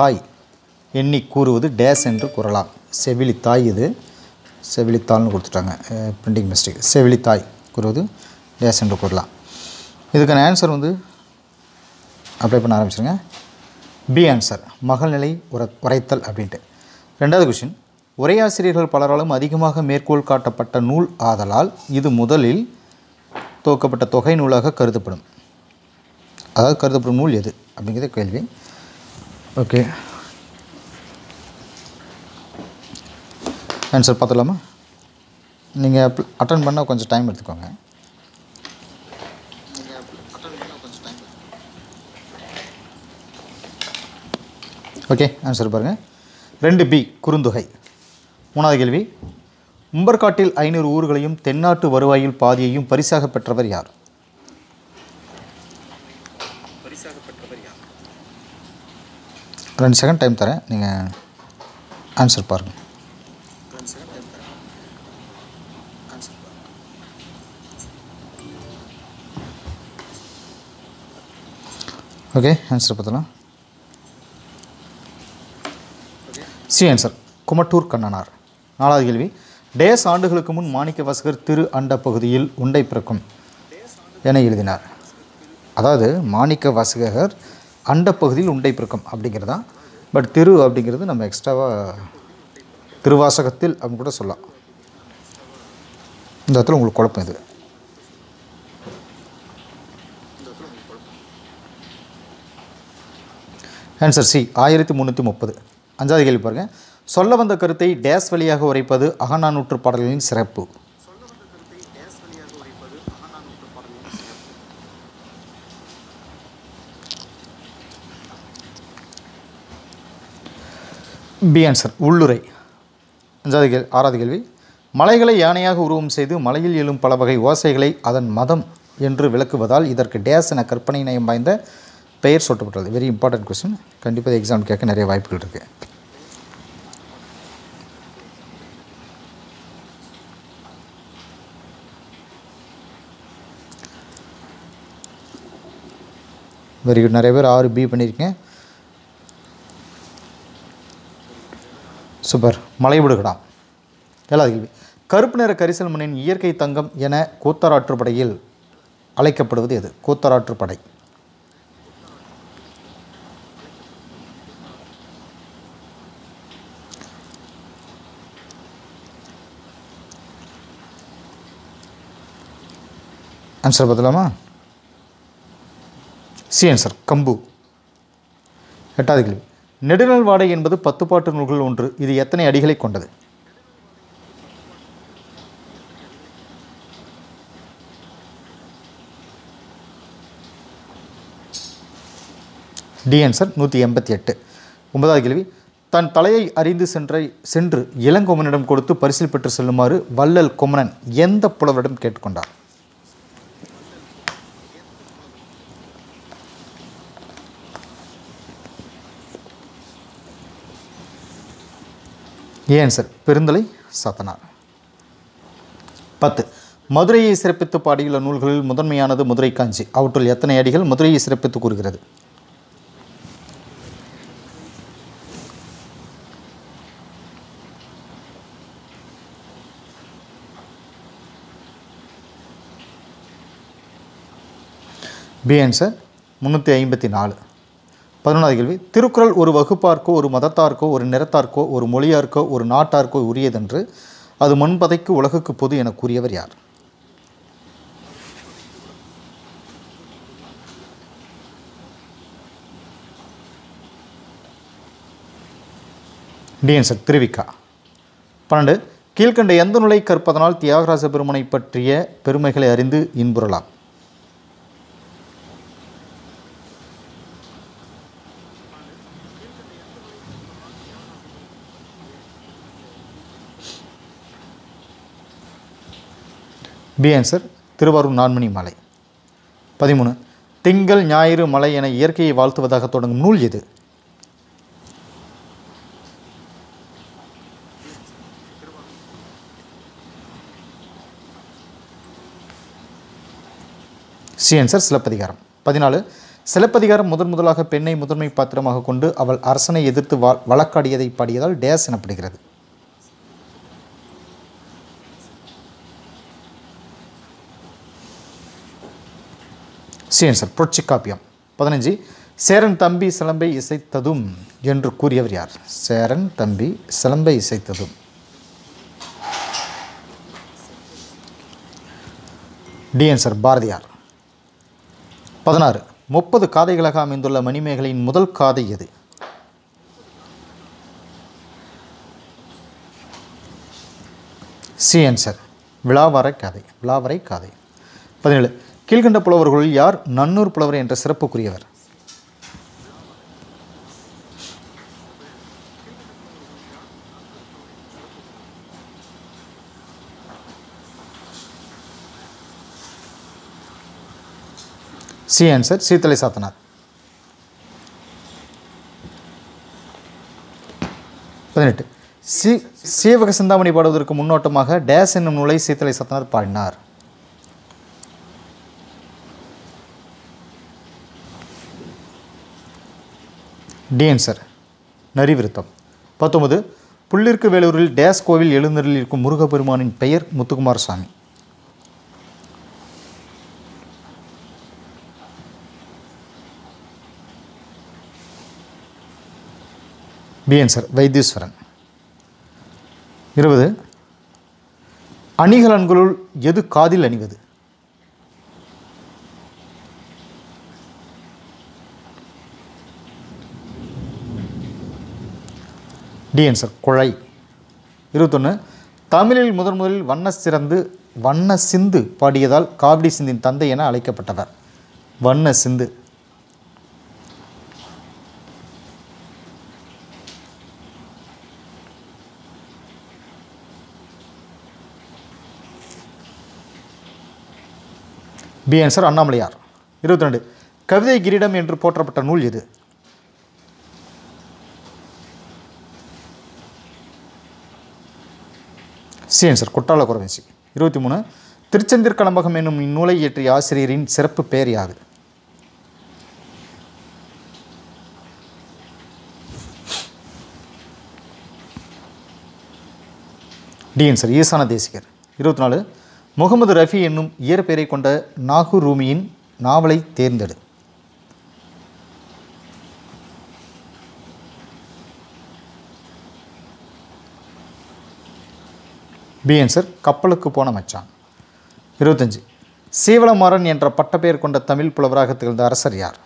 தாய் எண்ணி கூறுவது டேஸ் என்று கூறலாம். செவிலி தாய் இது. செவிலித்தாள்னு கொடுத்துட்டாங்க. பிரிண்டிங் மிஸ்டேக் செவிலித்தாய் கூறுவது டேஸ் என்று கூறலாம். இதுக்கான ஆன்சர் வந்து அப்ளை பண்ண ஆரம்பிச்சிருங்க. பி ஆன்சர் மகள்நிலை உர உரைத்தல் அப்படின்ட்டு. ரெண்டாவது கொஷின் உரையாசிரியர்கள் பலராலும் அதிகமாக மேற்கோள் காட்டப்பட்ட நூல் ஆதலால் இது முதலில் துவக்கப்பட்ட தொகை நூலாக கருதப்படும். அதாவது கருதப்படும் நூல் எது? அப்படிங்கிறத கேள்வி. ஓகே. ஆன்சர் பார்த்துடலாமா? நீங்கள் அட்டன் பண்ணால் கொஞ்சம் டைம் எடுத்துக்கோங்க. ஓகே ஆன்சர் பாருங்கள் ரெண்டு பி குறுந்தொகை. மூணாவது கேள்வி. உம்பர்காட்டில் ஐநூறு ஊர்களையும் தென்னாட்டு வருவாயில் பாதியையும் பரிசாக பெற்றவர் யார்? ரெண்டு செகண்ட் டைம் தரேன். நீங்கள் ஆன்சர் பாருங்கள் ஓகே ஆன்சர் பார்த்தலாம் சி ஆன்சர் குமட்டூர் கண்ணனார். நாலாவது கேள்வி. டேஸ் ஆண்டுகளுக்கு முன் மாணிக்க வாசகர் திரு அண்ட பகுதியில் உண்டை பிறக்கும் என எழுதினார். அதாவது மாணிக்க வாசகர் அண்டப்பகுதியில் உண்டை பிறக்கும் அப்படிங்கிறதா. பட் திரு அப்படிங்கிறது நம்ம எக்ஸ்ட்ராவாக திருவாசகத்தில் அப்படின்னு கூட சொல்லலாம். இந்த இடத்துல உங்களுக்கு குழப்பம் இது. ஆன்சர் சி ஆயிரத்தி முந்நூற்றி முப்பது. அஞ்சாவது கேள்வி பாருங்கள் சொல்ல வந்த கருத்தை டேஸ் வழியாக உரைப்பது அகநானூற்று பாடல்களின் சிறப்பு. பி ஆன்சர் உள்ளுரை. அஞ்சாவது கேள்வி ஆறாவது கேள்வி. மலைகளை யானையாக உருவம் செய்து மலையில் எழும் பல வகை ஓசைகளை அதன் மதம் என்று விளக்குவதால் இதற்கு டேஸ் என கற்பனை நயம் வாய்ந்த பெயர் சொட்டப்பட்டது வெரி இம்பார்ட்டன்ட் கொஸ்டின் கண்டிப்பாக எக்ஸாம் கேட்க நிறைய வாய்ப்புகள் இருக்குது வெரி குட் நிறைய பேர் ஆறு பி பண்ணியிருக்கேன் சூப்பர் மலைவிடுகடாம் ஏழாவது கேள்வி. கருப்பு நிற கரிசல் மண்ணின் இயற்கை தங்கம் என கூத்தராற்றுப்படையில் அழைக்கப்படுவது எது? கூத்தராற்றுப்படை ஆன்சர் பார்த்தலாமா சி ஆன்சர் கம்பு. எட்டாவது கேள்வி. நெடுநல் வாடை என்பது பத்து பாட்டு நூல்கள் ஒன்று. இது எத்தனை அடிகளை கொண்டது? டி ஆன்சர் நூற்றி எண்பத்தி எட்டு. ஒன்பதாவது கேள்வி. தன் தலையை அறிந்து சென்ற சென்று இளங்கொமனிடம் கொடுத்து பரிசில் பெற்று செல்லுமாறு வள்ளல் கொமனன் எந்த புலவரிடம் கேட்டுக்கொண்டார் ஏன்சர் பெருந்தலை சத்தனார். பத்து. மதுரையை சிறப்பித்து பாடியுள்ள நூல்களில் முதன்மையானது மதுரை காஞ்சி. அவற்றுள் எத்தனை அடிகள் மதுரையை சிறப்பித்து கூறுகிறது? பி ஆன்சர் முந்நூற்றி ஐம்பத்தி நாலு. பதினொன்றாவது கேள்வி. திருக்குறள் ஒரு வகுப்பார்க்கோ ஒரு மதத்தார்க்கோ ஒரு நிறத்தார்க்கோ ஒரு மொழியார்க்கோ ஒரு நாட்டார்க்கோ உரியதென்று அது முன்பதைக்கு உலகுக்கு பொது என கூறியவர் யார்? டிஎன்சர் திருவிக்கா. பன்னெண்டு கீழ்கண்ட எந்த நுழை கற்பதனால் தியாகராஜ பெருமனை பற்றிய பெருமைகளை அறிந்து இன்புறலாம். பி ஆன்சர் திருவாரூர் நான்மணி மலை. பதிமூணு திங்கள் ஞாயிறு மலை என இயற்கையை வாழ்த்துவதாக தொடங்கும் நூல் எது? C answer Silappathikaram. பதினாலு சிலப்பதிகாரம் முதன் முதலாக பெண்ணை முதன்மை பாத்திரமாக கொண்டு அவள் அரசனை எதிர்த்து வா வழக்காடியதை பாடியதால் டேஸ் எனப்படுகிறது. சி ஆன்சர் புரட்சி காப்பியம் பதினஞ்சு சேரன் தம்பி சிலம்பை இசைத்ததும் என்று கூறியவர் யார்? சேரன் தம்பி சிலம்பை இசைத்ததும். D answer Bharathiyar. பதினாறு முப்பது காதைகளாக அமைந்துள்ள மணிமேகலையின் முதல் காதை எது? சி ஆன்சர் விழாவரை காதை விழாவரை காதை. பதினேழு கீழ்கண்ட புலவர்களுள் யார் நன்னூர் புலவர் என்ற சிறப்புக்குரியவர்? சி ஆன்சர் சீத்தலை சாத்தனார் பதினெட்டு. சி சீவக சிந்தாமணி பாடுவதற்கு முன்னோட்டமாக டேஸ் என்னும் நூலை சீத்தலை சாத்தனார் பாடினார். D answer Nariviruttam. பத்தொன்பது புள்ளிற்கு வேலூரில் டேஸ் கோவில் எழுந்தரில் இருக்கும் முருகப்பெருமானின் பெயர் முத்துக்குமார் சாமி பி ஆன்சர் வைத்தீஸ்வரன். இருபது அணிகலன்களுள் எது காதில் அணிவது? டி ஆன்சர் குழை. இருபத்தொன்று தமிழில் முதன் முதலில் வண்ண சிறந்து வண்ண சிந்து பாடியதால் காவிரி சிந்தின் தந்தை என அழைக்கப்பட்டவர். வண்ண சிந்து. B answer Annamalaiyar. இருபத்தி ரெண்டு கவிதை கிரீடம் என்று போற்றப்பட்ட நூல் எது? சி ஆன்சர் குற்றால குறவன்சி இருபத்தி மூணு திருச்செந்திர் கலம்பகம் என்னும் இந்நூலை இயற்றிய ஆசிரியரின் சிறப்பு பெயர் யாது? D answer Eesana Desikar. இருபத்தி நாலு முகமது ரஃபி என்னும் இயற்பெயரை கொண்ட நாகூர் ரூமியின் நாவலை தேர்ந்தெடு. பி ஆன்சர் கப்பலுக்கு போன மச்சான். இருபத்தஞ்சி. சீவளமாறன் என்ற பட்டப்பெயர் கொண்ட தமிழ் புலவராக திகழ்ந்த அரசர் யார்?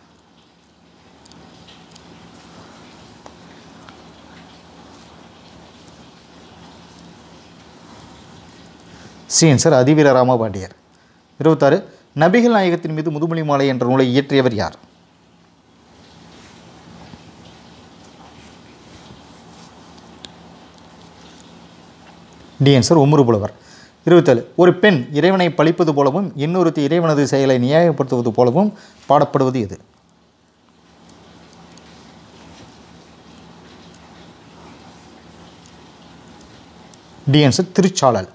C answer Athiveera Ramapandiyar. இருபத்தாறு. நபிகள் நாயகத்தின் மீது முதுமொழி மாலை என்ற நூலை இயற்றியவர் யார்? டி ஆன்சர் உம்ரு புலவர். இருபத்தேழு ஒரு பெண் இறைவனை பழிப்பது போலவும் இன்னொருத்தி இறைவனது செயலை நியாயப்படுத்துவது போலவும் பாடப்படுவது எது? D answer Thiruchazhal.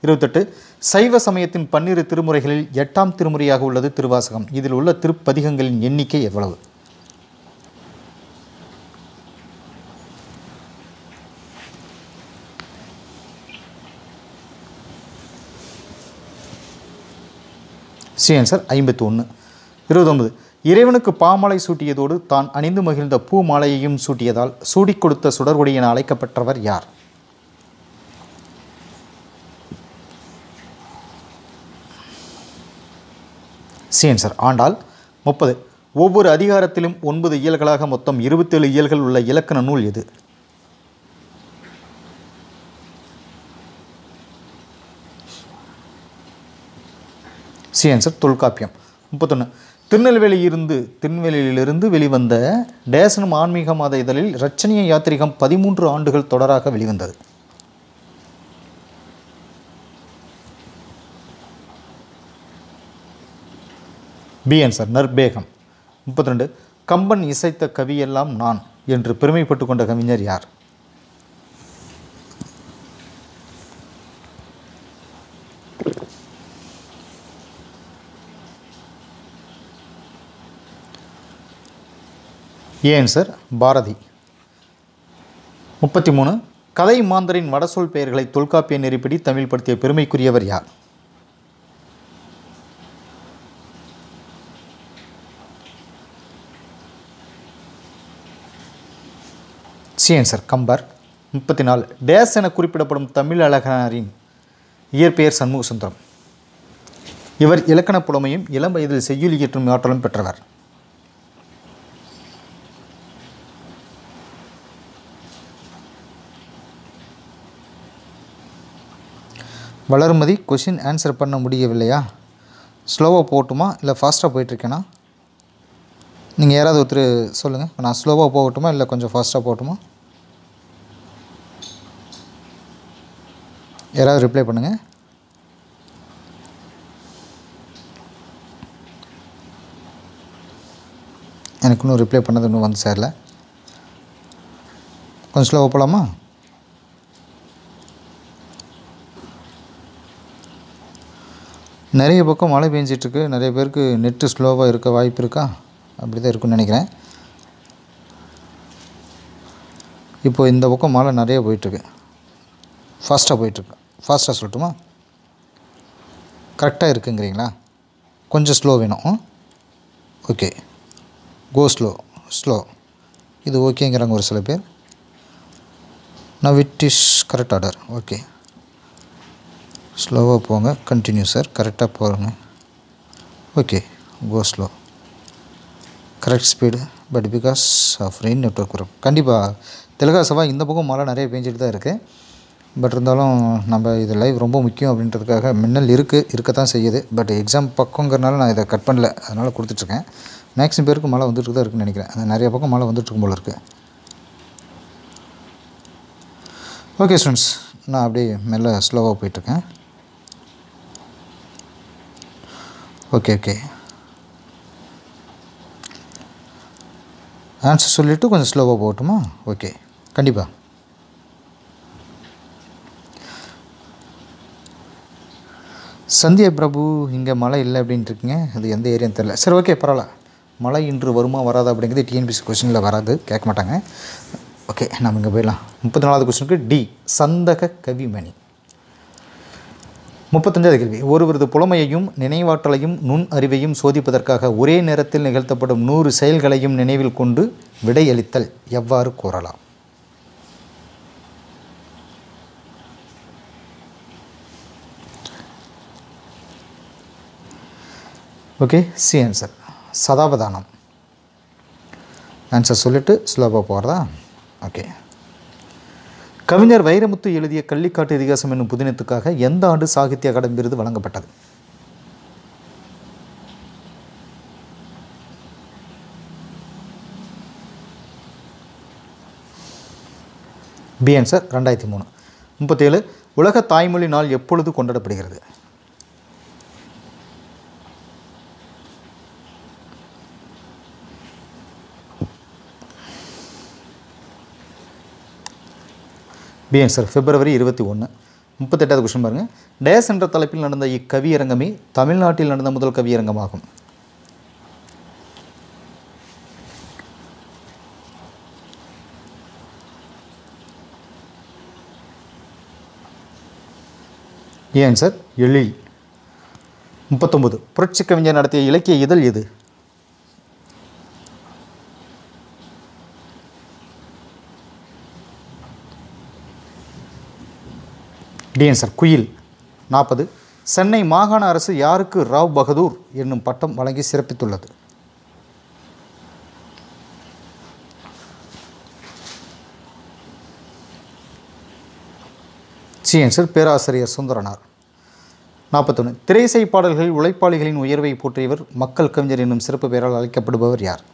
இருபத்தெட்டு சைவ சமயத்தின் பன்னிரு திருமுறைகளில் எட்டாம் திருமுறையாக உள்ளது திருவாசகம். இதில் உள்ள திருப்பதிகங்களின் எண்ணிக்கை எவ்வளவு? சி ஆன்சர் ஐம்பத்தி ஒன்று இருபத்தொன்பது. இறைவனுக்கு பாமாலை சூட்டியதோடு தான் அணிந்து மகிழ்ந்த பூ மாலையையும் சூட்டியதால் சூடிக் கொடுத்த சுடர்கொடி என அழைக்கப்பட்டவர் யார்? C answer Andal. முப்பது. ஒவ்வொரு அதிகாரத்திலும் ஒன்பது இயல்களாக மொத்தம் இருபத்தேழு இயல்கள் உள்ள இலக்கண நூல் எது? C answer Tolkappiyam. முப்பத்தொன்று திருநெல்வேலியிலிருந்து திருநெல்வேலியிலிருந்து வெளிவந்த டேசனம் ஆன்மீக மாத இதழில் இரட்சணிய யாத்திரிகம் பதிமூன்று ஆண்டுகள் தொடராக வெளிவந்தது. பி ஆன்சர் நர்பேகம் முப்பத்தி ரெண்டு கம்பன் இசைத்த கவியெல்லாம் நான் என்று பெருமைப்பட்டு கொண்ட கவிஞர் யார்? ஏன் சார்? பாரதி. முப்பத்தி மூணு கதை மாந்தரின் வடசொல் பெயர்களை தொல்காப்பிய நெறிப்படி தமிழ்படுத்திய பெருமைக்குரியவர் யார்? C answer Kambar. முப்பத்தி நாலு டேஸ் என குறிப்பிடப்படும் தமிழ் அழகனாரின் இயற்பெயர் சண்முக சுந்தரம் இவர் இலக்கண புலமையும் இளம் வயதில் செய்யுள் இயற்றும் ஆற்றலும் பெற்றவர். வளர்மதி கொஷின் ஆன்சர் பண்ண முடியவில்லையா? ஸ்லோவாக போகட்டுமா? இல்லை ஃபாஸ்ட்டாக போயிட்டுருக்கேனா? நீங்கள் யாராவது ஒருத்தர் சொல்லுங்கள் நான் ஸ்லோவாக போகட்டுமா? இல்லை கொஞ்சம் ஃபாஸ்ட்டாக போகட்டுமா? யாராவது ரிப்ளை பண்ணுங்கள் எனக்கு இன்னும் ரிப்ளை பண்ணது இன்னும் வந்து சேரல. கொஞ்சம் ஸ்லோவாக போகலாமா? நிறைய பக்கம் மழை பெஞ்சிட்ருக்கு. நிறைய பேருக்கு நெட்டு ஸ்லோவாக இருக்க வாய்ப்பு இருக்கா? அப்படி தான் இருக்குன்னு நினைக்கிறேன். இப்போ இந்த பக்கம் மழை நிறைய போயிட்டுருக்கு ஃபாஸ்ட்டாக போயிட்டுருக்கு ஃபாஸ்ட்டாக சொல்லட்டுமா? கரெக்டாக இருக்குங்கிறீங்களா? கொஞ்சம் ஸ்லோ வேணும். ஓகே கோ ஸ்லோ ஸ்லோ இது ஓகேங்கிறாங்க ஒரு சில பேர். நான் விட் இஸ் கரெக்ட் ஆர்டர் ஓகே ஸ்லோவாக போங்க. கண்டினியூ சார் கரெக்டாக போகிறோங்க okay go slow correct speed but because of rain network வரும் கண்டிப்பாக தெலகாசவா இந்த பக்கம் மழை நிறைய பேஞ்சிட்டு தான் இருக்குது பட் இருந்தாலும் நம்ம இது லைவ் ரொம்ப முக்கியம் அப்படின்றதுக்காக மின்னல் இருக்குது இருக்க தான் செய்யுது. பட் எக்ஸாம் பக்கங்கிறனால நான் இதை கட் பண்ணல. அதனால் கொடுத்துட்ருக்கேன். மேக்ஸிமம் பேருக்கு மழை வந்துட்டு தான் இருக்குன்னு நினைக்கிறேன். நிறைய பக்கம் மழை வந்துட்டுருக்கும் போல இருக்குது ஓகே ஸ்டூடெண்ட்ஸ் நான் அப்படியே மெல்ல ஸ்லோவாக போயிட்டுருக்கேன் ஓகே ஓகே ஆன்சர் சொல்லிவிட்டு கொஞ்சம் ஸ்லோவாக போகட்டுமா? ஓகே கண்டிப்பாக சந்தியா பிரபு இங்கே மழை இல்லை அப்படின்ட்டு இருக்கீங்க? அது எந்த ஏரியான்னு தெரில சரி ஓகே பரவாயில்ல. மழை இன்று வருமா வராதா அப்படிங்கிறது டிஎன்பிசி கொஸ்டினில் வராது. கேட்க மாட்டாங்க. ஓகே நம்ம இங்கே போயிடலாம். முப்பத்தி நாலாவது கொஸ்டினுக்கு டி சந்தக கவிமணி. முப்பத்தஞ்சாவது கேள்வி. ஒருவரது புலமையையும் நினைவாற்றலையும் நுண் அறிவையும் சோதிப்பதற்காக ஒரே நேரத்தில் நிகழ்த்தப்படும் நூறு செயல்களையும் நினைவில் கொண்டு விடையளித்தல் எவ்வாறு கூறலாம்? Okay C answer Sathavadhanam. Answer சொல்லிவிட்டு ஸ்லோவாக போகிறதா ஓகே கவிஞர் வைரமுத்து எழுதிய கள்ளிக்காட்டு இதிகாசம் என்னும் புதினத்துக்காக எந்த ஆண்டு சாகித்ய அகாடமி விருது வழங்கப்பட்டது? பி ஆன்சர் ரெண்டாயிரத்தி மூணு. முப்பத்தேழு உலக தாய்மொழி நாள் எப்பொழுது கொண்டாடப்படுகிறது? பி ஆன்சர் பிப்ரவரி இருபத்தி ஒன்று முப்பத்தெட்டாவது கொஸ்டின் பாருங்கள் டேஸ் என்ற தலைப்பில் நடந்த இக்கவியரங்கமே தமிழ்நாட்டில் நடந்த முதல் கவியரங்கமாகும். ஏன் சார்? எழில். முப்பத்தொம்பது. புரட்சி கவிஞர் நடத்திய இலக்கிய இதழ் எது? டிஎன்சர் குயில். நாற்பது சென்னை மாகாண அரசு யாருக்கு ராவ் பகதூர் என்னும் பட்டம் வழங்கி சிறப்பித்துள்ளது? சி ஆன்சர் பேராசிரியர் சுந்தரனார். நாற்பத்தொன்று திரைசை பாடல்களில் உழைப்பாளிகளின் உயர்வை போற்றியவர் மக்கள் கவிஞர் என்னும் சிறப்பு பெயரால் அழைக்கப்படுபவர் யார்?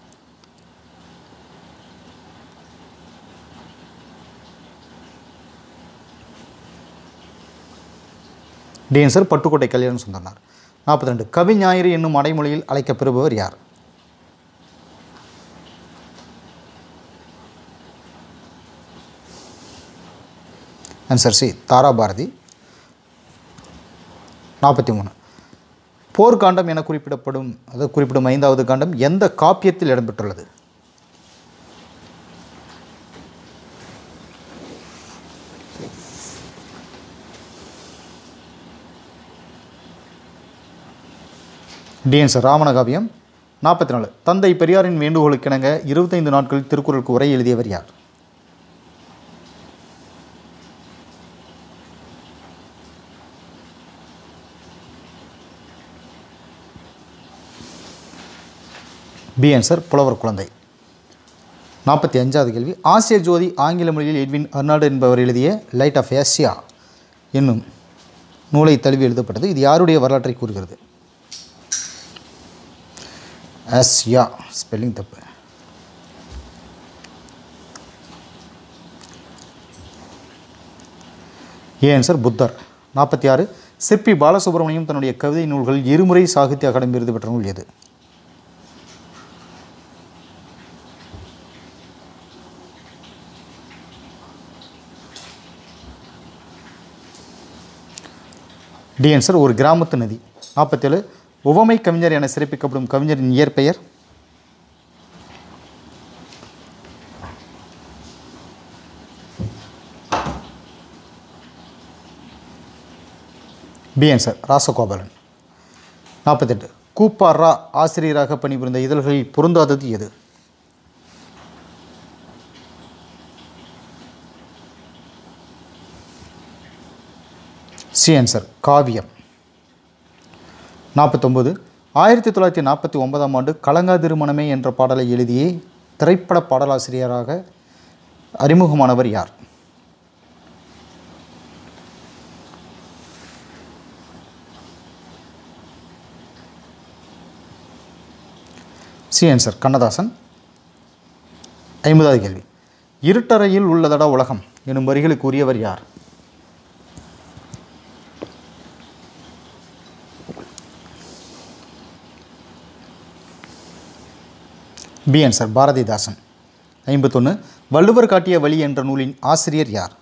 டி ஆன்சர் பட்டுக்கோட்டை கல்யாணம் சுந்தரனார் நாற்பத்தி ரெண்டு கவி ஞாயிறு என்னும் அடைமொழியில் அழைக்கப்பெறுபவர் யார்? ஆன்சர் சி தாரா பாரதி நாற்பத்தி மூணு போர்க்காண்டம் என குறிப்பிடப்படும் அதாவது குறிப்பிடும் ஐந்தாவது காண்டம் எந்த காப்பியத்தில் இடம்பெற்றுள்ளது? டிஎன்ஸ் ராமணகாவியம் காவியம் நாற்பத்தி நாலு தந்தை பெரியாரின் வேண்டுகோளுக்கிணங்க இருபத்தைந்து நாட்களில் திருக்குறளுக்கு உரை எழுதியவர் யார்? பி ஆன்சர் புலவர் குழந்தை. நாற்பத்தி அஞ்சாவது கேள்வி. ஆசிய ஜோதி ஆங்கில மொழியில் எட்வின் அர்னால்டு என்பவர் எழுதிய லைட் ஆஃப் ஏசியா என்னும் நூலை தழுவி எழுதப்பட்டது. இது யாருடைய வரலாற்றை கூறுகிறது? ஆசியா ஸ்பெல்லிங் தப்பு ஏ ஆன்சர் புத்தர். நாற்பத்தி ஆறு சிற்பி பாலசுப்ரமணியம் தன்னுடைய கவிதை நூல்கள் இருமுறை சாகித்ய அகாடமி விருது பெற்ற நூல் எது? டி ஆன்சர் ஒரு கிராமத்து நதி. நாற்பத்தேழு உவமை கவிஞர் என சிறப்பிக்கப்படும் கவிஞரின் இயற்பெயர்? B answer Rasagopalan. நாற்பத்தெட்டு. கூப்பா ரா ஆசிரியராக பணிபுரிந்த இதழ்களில் பொருந்தாதது எது? சி ஆன்சர் காவியம். நாற்பத்தொம்பது. ஆயிரத்தி தொள்ளாயிரத்தி நாற்பத்தி ஒன்பதாம் ஆண்டு கலங்கா திருமணமே என்ற பாடலை எழுதியே திரைப்பட பாடலாசிரியராக அறிமுகமானவர் யார்? C answer Kannadasan. ஐம்பதாவது கேள்வி. இருட்டறையில் உள்ளதடா உலகம்? எனும் வரிகளுக்கு உரியவர் யார்? B answer Bharathidasan. ஐம்பத்தொன்று வள்ளுவர் காட்டிய வழி என்ற நூலின் ஆசிரியர் யார்?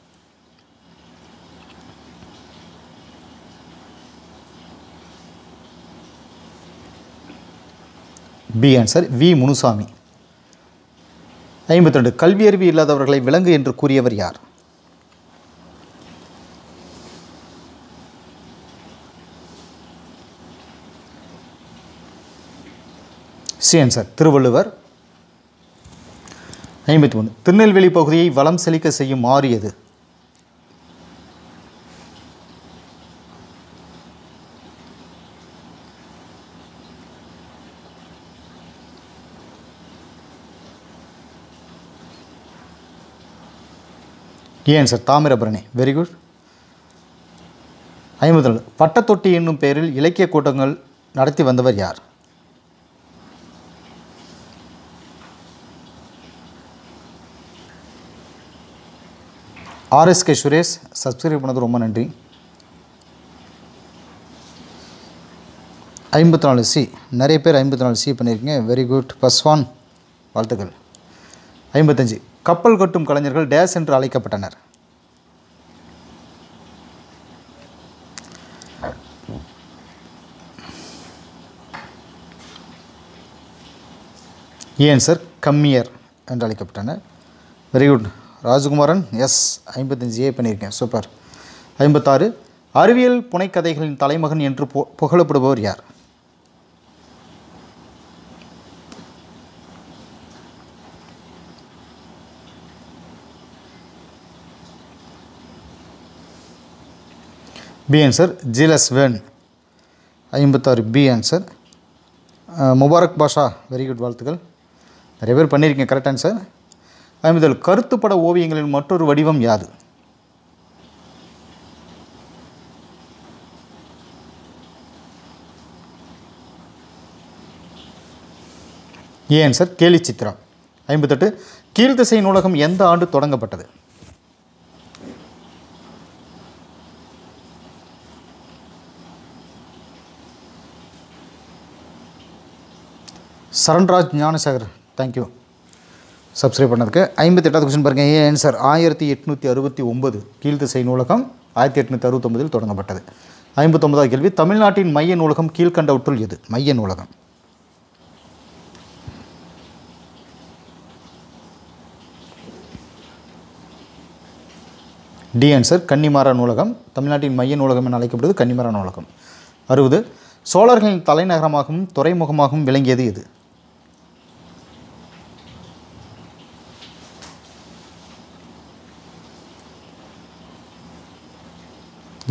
B answer V Munusamy. ஐம்பத்திரெண்டு கல்வியறிவு இல்லாதவர்களை விலங்கு என்று கூறியவர் யார்? சி ஆன்சர் திருவள்ளுவர் ஐம்பத்தி ஒன்று திருநெல்வேலி பகுதியை வளம் செழிக்க செய்யும் மாறியது ஏன் சார் தாமிரபரணி. வெரி குட் ஐம்பத்தி நாலு. பட்டத்தொட்டி என்னும் பெயரில் இலக்கிய கூட்டங்கள் நடத்தி வந்தவர் யார்? ஆர்எஸ்கே சுரேஷ் சப்ஸ்கிரைப் பண்ணது ரொம்ப நன்றி. ஐம்பத்தி நாலு சி நிறைய பேர் ஐம்பத்தி நாலு சி பண்ணியிருக்கீங்க. வெரி குட் பஸ்வான் வாழ்த்துக்கள். ஐம்பத்தஞ்சு கப்பல் கட்டும் கலைஞர்கள் டேஸ் என்று அழைக்கப்பட்டனர். ஏன் சார்? கம்மியர் என்று அழைக்கப்பட்டனர். வெரி குட் ராஜகுமாரன் எஸ் ஐம்பத்தஞ்சு ஏ பண்ணியிருக்கேன். சூப்பர். ஐம்பத்தாறு அறிவியல் புனைக்கதைகளின் தலைமகன் என்று பு புகழப்படுபவர் யார்? பி ஆன்சர் ஜிலஸ் வேன் ஐம்பத்தாறு B answer Mubarak Basha very good வாழ்த்துக்கள். நிறைய பேர் பண்ணியிருக்கீங்க கரெக்ட் ஆன்சர் ஐம்பதில் கருத்துப்பட ஓவியங்களின் மற்றொரு வடிவம் யாது? ஏன் சார் கேலி சித்திரம் ஐம்பத்தெட்டு கீழ்த்திசை நூலகம் எந்த ஆண்டு தொடங்கப்பட்டது? சரண்ராஜ் ஞானசேகர் தேங்க்யூ சப்ஸ்கிரைப் பண்ணதுக்கு ஐம்பத்தெட்டாவது கொஸ்டின் பாருங்கள் ஏன் ஆன்சர் ஆயிரத்தி எட்நூற்றி அறுபத்தி ஒம்பது கீழ்த்திசை நூலகம் ஆயிரத்தி எட்நூற்றி அறுபத்தொம்பதில் தொடங்கப்பட்டது. ஐம்பத்தொம்பதாவது கேள்வி தமிழ்நாட்டின் மைய நூலகம் கீழ்கண்டவற்றுள் எது? மைய நூலகம். டி ஆன்சர் கன்னிமாரா நூலகம். தமிழ்நாட்டின் மைய நூலகம் என அழைக்கப்படுவது கன்னிமாரா நூலகம். அறுபது சோழர்களின் தலைநகரமாகவும் துறைமுகமாகவும் விளங்கியது எது?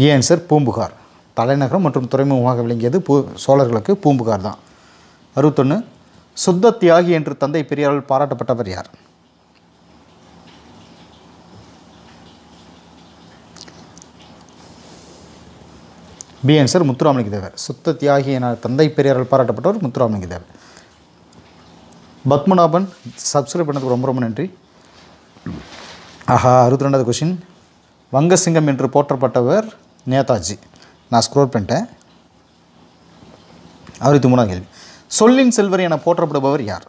ஏன்சர் பூம்புகார். தலைநகரம் மற்றும் துறைமுகமாக விளங்கியது பூ சோழர்களுக்கு பூம்புகார் தான். அறுபத்தொன்று சுத்த தியாகி என்று தந்தை பெரியாரால் பாராட்டப்பட்டவர் யார்? B answer Muthuramalinga Thevar. சுத்த தியாகி என தந்தை பெரியாரால் பாராட்டப்பட்டவர் முத்துராமலிங்க தேவர். பத்மநாபன் சப்ஸ்கிரைப் பண்ணதுக்கு ரொம்ப ரொம்ப நன்றி. ஆஹா அறுபத்தி ரெண்டாவது கொஷின் வங்கசிங்கம் என்று போற்றப்பட்டவர் நேதாஜி. நான் ஸ்க்ரோல் பண்ணிட்டேன். அறுபத்தி மூணாவது கேள்வி. சொல்லின் செல்வர் என போற்றப்படுபவர் யார்?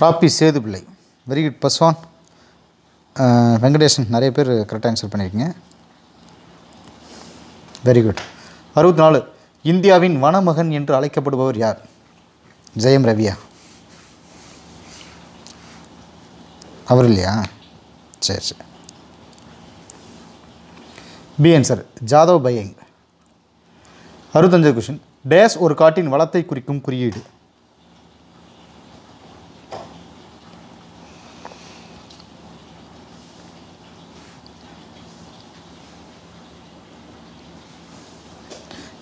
ராப்பி சேது பிள்ளை வெரி குட் பஸ்வான் வெங்கடேசன். நிறைய பேர் கரெக்டாக ஆன்சர் பண்ணியிருக்கீங்க வெரி குட் அறுபத்தி நாலு. இந்தியாவின் வனமகன் என்று அழைக்கப்படுபவர் யார்? ஜெயம் ரவியா. அவர் இல்லையா? சரி சரி. பி ஆன்சர் ஜாதவ் பையங் அறுபத்தஞ்சு கொஷின் டேஸ் ஒரு காட்டின் வளத்தை குறிக்கும் குறியீடு.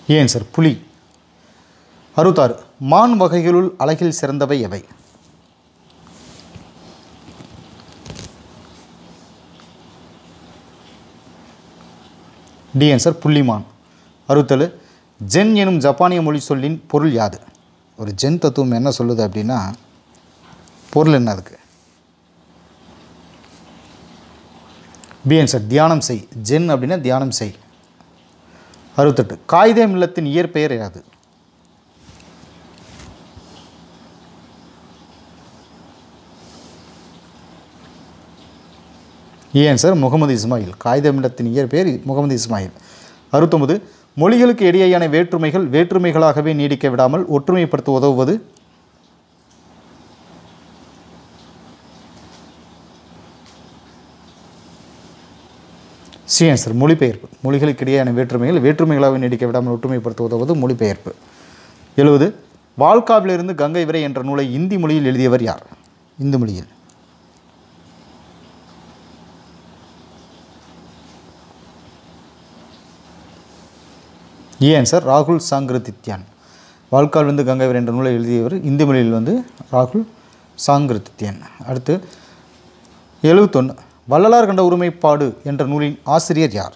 ஏன் சார் புலி? அறுபத்தாறு மான் வகைகளுள் அழகில் சிறந்தவை எவை? டி ஆன்சர் புள்ளிமான் அறுபத்தேழு ஜென் எனும் ஜப்பானிய மொழி சொல்லின் பொருள் யாது? ஒரு ஜென் தத்துவம் என்ன சொல்லுது அப்படின்னா பொருள் என்ன அதுக்கு? பி ஆன்சர் தியானம் செய். ஜென் அப்படின்னா தியானம் செய். அறுபத்தெட்டு காகிதம் இல்லத்தின் இயற்பெயர் யாது? ஏன் சார்? முகமது இஸ்மாயில். காகிதமிடத்தின் இயற்பெயர் முகமது இஸ்மாயில். அறுபத்தொம்பது மொழிகளுக்கு இடையேயான வேற்றுமைகள் வேற்றுமைகளாகவே நீடிக்க விடாமல் ஒற்றுமைப்படுத்த உதவுவது? சி ஆன்சர் மொழிபெயர்ப்பு. மொழிகளுக்கு இடையேயான வேற்றுமைகள் வேற்றுமைகளாக நீடிக்க விடாமல் ஒற்றுமைப்படுத்த உதவுவது மொழிபெயர்ப்பு. எழுபது வால்காவிலிருந்து கங்கை வரை என்ற நூலை இந்தி மொழியில் எழுதியவர் யார்? இந்து மொழியில். ஏ ஆன்சர் ராகுல் சாங்கிருதித்யான் வாழ்க்கால் வந்து கங்கைவர் என்ற நூலை எழுதியவர் இந்தி மொழியில் வந்து ராகுல் சாங்கிருதித்யான் அடுத்து எழுபத்தொன்று வள்ளலார் கண்ட ஒருமைப்பாடு என்ற நூலின் ஆசிரியர் யார்?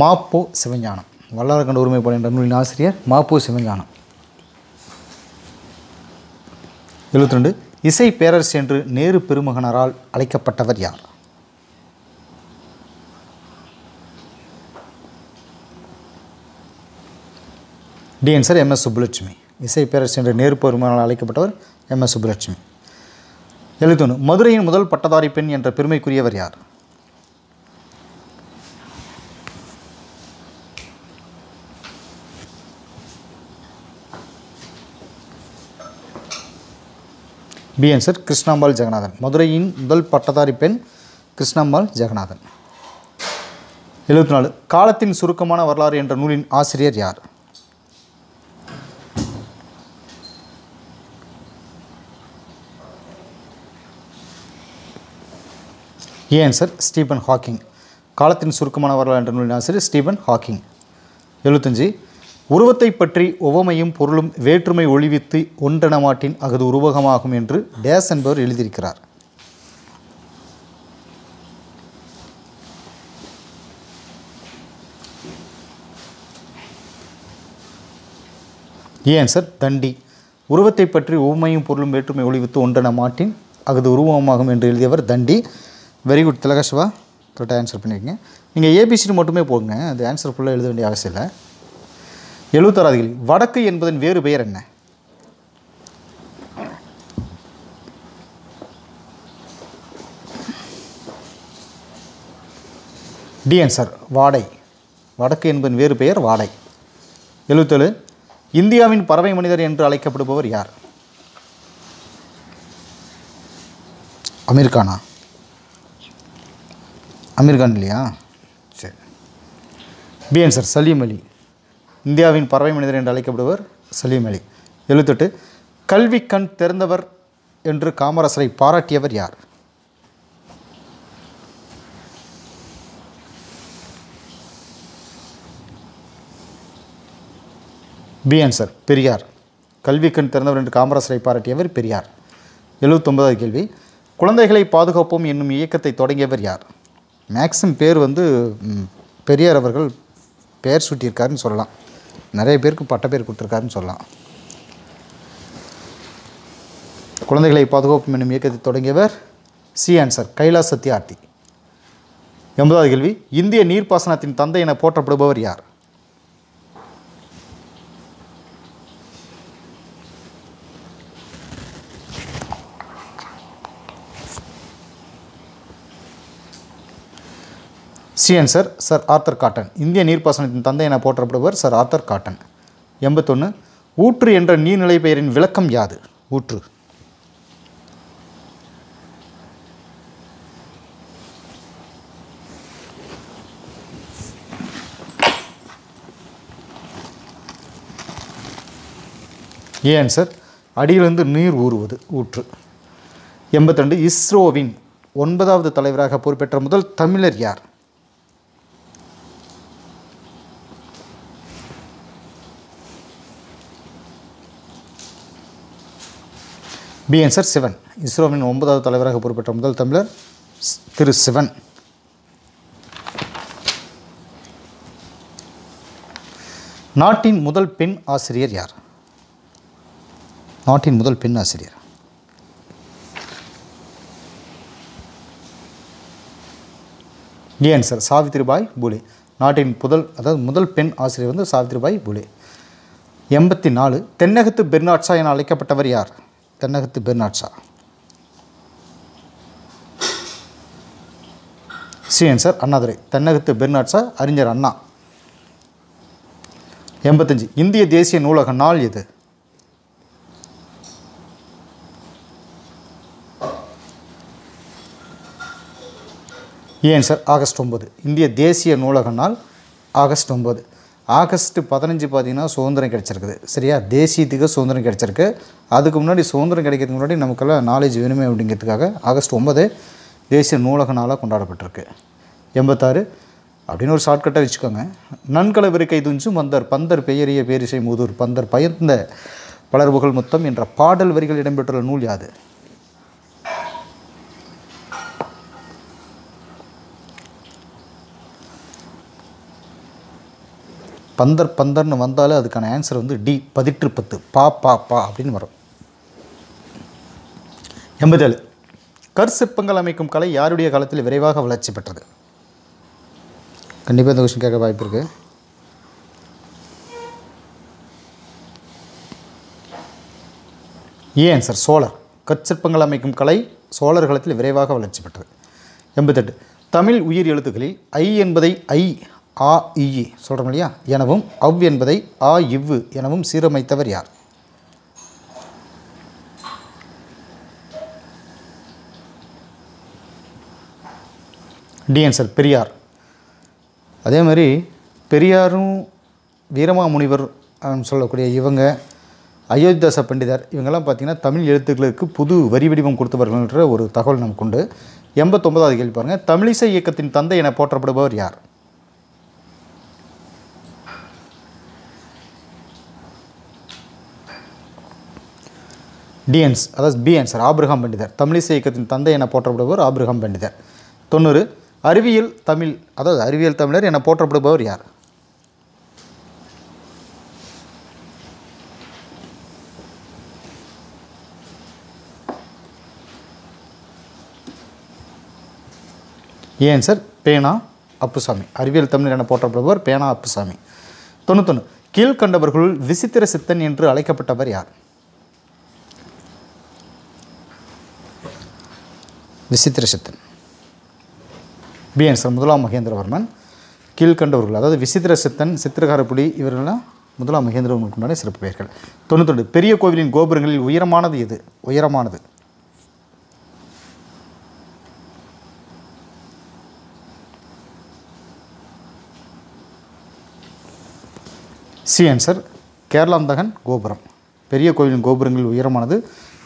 மாப்போ சிவஞானம். வள்ளலார் கண்ட ஒருமைப்பாடு என்ற நூலின் ஆசிரியர் மாப்போ சிவஞானம். எழுபத்தி ரெண்டு இசை பேரரசு என்று நேரு பெருமகனரால் அழைக்கப்பட்டவர் யார்? D answer MS Subbulakshmi. இசை பேரரசு என்று நேரு பெருமகனால் அழைக்கப்பட்டவர் எம்எஸ் சுப்புலட்சுமி. எழுபத்தொன்று மதுரையின் முதல் பட்டதாரி பெண் என்ற பெருமைக்குரியவர் யார்? B answer Krishnammal Jeganathan. மதுரையின் முதல் பட்டதாரி பெண் கிருஷ்ணாம்பாள் ஜெகநாதன். எழுபத்தி நாலு காலத்தின் சுருக்கமான வரலாறு என்ற நூலின் ஆசிரியர் யார்? A answer Stephen Hawking. காலத்தின் சுருக்கமான வரலாறு என்ற நூலின் ஆசிரியர் ஸ்டீபன் ஹாக்கிங். எழுபத்தஞ்சு. உருவத்தை பற்றி உவமையும் பொருளும் வேற்றுமை ஒழிவித்து ஒன்றென மாட்டின் அகது உருவகமாகும் என்று டேஸ் என்பவர் எழுதியிருக்கிறார். ஏன் சார்? தண்டி. உருவத்தை பற்றி உவமையும் பொருளும் வேற்றுமை ஒழிவித்து ஒன்றென மாட்டின் அகது உருவகமாகும் என்று எழுதியவர் தண்டி. வெரி குட் திலகசிவா கரெக்டாக ஆன்சர் பண்ணியிருக்கீங்க நீங்கள் ஏபிசிடி மட்டுமே போடுங்க. அது ஆன்சர் ஃபுல்லாக எழுத வேண்டிய அவசியம் இல்லை. எழுபத்தாறாவது வடக்கு என்பதன் வேறு பெயர் என்ன? டி ஆன்சர் வாடை. வடக்கு என்பதன் வேறு பெயர் வாடை. எழுபத்தேழு இந்தியாவின் பறவை மனிதர் என்று அழைக்கப்படுபவர் யார்? அமீர்கானா. அமீர்கான் இல்லையா? சரி. B answer Salim Ali. இந்தியாவின் பறவை மனிதர் என்று அழைக்கப்படுவர் சலீம் அலி. எழுத்தெட்டு கல்வி கண் திறந்தவர் என்று காமராசரை பாராட்டியவர் யார்? B answer Periyar. கல்வி கண் திறந்தவர் என்று காமராசரை பாராட்டியவர் பெரியார். எழுபத்தொன்பதாவது கேள்வி குழந்தைகளை பாதுகாப்போம் என்னும் இயக்கத்தை தொடங்கியவர் யார்? மேக்ஸிமம் பேர் வந்து பெரியார் அவர்கள் பெயர் சூட்டியிருக்காருன்னு சொல்லலாம். நிறைய பேருக்கு பட்ட பேர் கொடுத்துருக்காருன்னு சொல்லலாம். குழந்தைகளை பாதுகாப்பு என்னும் இயக்கத்தை தொடங்கியவர் சி ஆன்சர் கைலாஸ் சத்யார்த்தி. எண்பதாவது கேள்வி இந்திய நீர்ப்பாசனத்தின் தந்தை என போற்றப்படுபவர் யார்? C sir sir Arthur Cotton. இந்திய நீர்ப்பாசனத்தின் தந்தை என போற்றப்படுபவர் சர் ஆர்த்தர் காட்டன். எண்பத்தொன்று ஊற்று என்ற நீர்நிலை பெயரின் விளக்கம் யாது? ஊற்று. ஏன் சார்? அடியிலிருந்து நீர் ஊறுவது ஊற்று. எண்பத்திரெண்டு இஸ்ரோவின் ஒன்பதாவது தலைவராக பொறுப்பேற்ற முதல் தமிழர் யார்? B answer Sivan. இஸ்ரோவின் ஒன்பதாவது தலைவராக பொறுப்பேற்ற முதல் தமிழர் ஸ்- திரு சிவன். நாட்டின் முதல் பெண் ஆசிரியர் யார்? நாட்டின் முதல் பெண் ஆசிரியர். A answer Savitribai Phule. நாட்டின் புதல் அதாவது முதல் பெண் ஆசிரியர் வந்து சாவித்திரிபாய் பூலே. எண்பத்தி நாலு தென்னகத்து பெர்னாட்ஸா என அழைக்கப்பட்டவர் யார்? தென்னகத்து Bernard Shaw C answer Annadurai. தென்னகத்து Bernard Shaw அறிஞர் அண்ணா. எண்பத்தஞ்சு. இந்திய தேசிய நூலக நாள் எது? ஏன் சார்? ஆகஸ்ட் ஒம்பது இந்திய தேசிய நூலக நாள் ஆகஸ்ட் ஒம்பது ஆகஸ்ட் பதினஞ்சு பார்த்தீங்கன்னா சுதந்திரம் கிடச்சிருக்குது. சரியா? தேசியத்துக்கு சுதந்திரம் கிடச்சிருக்கு. அதுக்கு முன்னாடி சுதந்திரம் கிடைக்கிறதுக்கு முன்னாடி நமக்கெல்லாம் நாலேஜ் வேணுமே அப்படிங்கிறதுக்காக ஆகஸ்ட் ஒம்பது தேசிய நூலக நாளாக கொண்டாடப்பட்டிருக்கு. எண்பத்தாறு அப்படின்னு ஒரு ஷார்ட்கட்டாக வச்சுக்கோங்க. நன்கலை விருக்கை துஞ்சும் வந்தர் பந்தர் பெயரிய பேரிசை மூதூர் பந்தர் பயந்த பலர்புகழ் முத்தம் என்ற பாடல் வரிகள் இடம்பெற்றுள்ள நூல் யாது? பந்தர் பந்தர்னு வந்தாலே அதுக்கான ஆன்சர் வந்து டி பதிற்று பத்து. பா பா பா அப்படின்னு வரும். எண்பத்தேழு. கற்சிற்பங்கள் அமைக்கும் கலை யாருடைய காலத்தில் விரைவாக வளர்ச்சி பெற்றது? கண்டிப்பாக இந்த கொஸ்டின் கேட்க வாய்ப்பு இருக்குது ஏ ஆன்சர் சோழர். கற்சிற்பங்கள் அமைக்கும் கலை சோழர் காலத்தில் விரைவாக வளர்ச்சி பெற்றது. எண்பத்தெட்டு. தமிழ் உயிர் எழுத்துக்களில் ஐ என்பதை ஐ ஆ இ சொல்கிறோம் இல்லையா? எனவும் அவ் என்பதை ஆ இவ்வு எனவும் சீரமைத்தவர் யார்? D answer Periyar. அதே மாதிரி பெரியாரும் வீரமாமுனிவர் சொல்லக்கூடிய இவங்க அயோத்திதாச பண்டிதர் இவங்கெல்லாம் பார்த்திங்கன்னா தமிழ் எழுத்துக்களுக்கு புது வரி வடிவம் கொடுத்தவர்கள்ன்ற ஒரு தகவல் நமக்கு உண்டு. எண்பத்தொன்பதாவது கேள்வி பாருங்கள் தமிழிசை இயக்கத்தின் தந்தை என போற்றப்படுபவர் யார்? டிஎன்ஸ் அதாவது பிஎன் சார் ஆபிரகாம் பண்டிதர். தமிழிசை இயக்கத்தின் தந்தை என போற்றப்படுபவர் ஆபிரகாம் பண்டிதர். தொண்ணூறு அறிவியல் தமிழ் அதாவது அறிவியல் தமிழர் என போற்றப்படுபவர் யார்? ஏன் சார் பேனா அப்புசாமி. அறிவியல் தமிழர் என போற்றப்படுபவர் பேனா அப்புசாமி. தொண்ணூத்தொன்று கீழ்கண்டவர்களுள் விசித்திர சித்தன் என்று அழைக்கப்பட்டவர் யார்? விசித்திர சித்தன். பி ஆன்சர் முதலாம் மகேந்திரவர்மன் கீழ்கண்டவர்கள். அதாவது விசித்திர சித்தன் சித்திரகாரப்புலி இவர்கள்லாம் முதலாம் மகேந்திரவனுக்கு முன்னாடி சிறப்பு பெயர்கள். தொண்ணூத்தொண்டு பெரிய கோவிலின் கோபுரங்களில் உயரமானது எது? உயரமானது. சி ஆன்சர் கேரளாந்தகன் கோபுரம். பெரிய கோவிலின் கோபுரங்களில் உயரமானது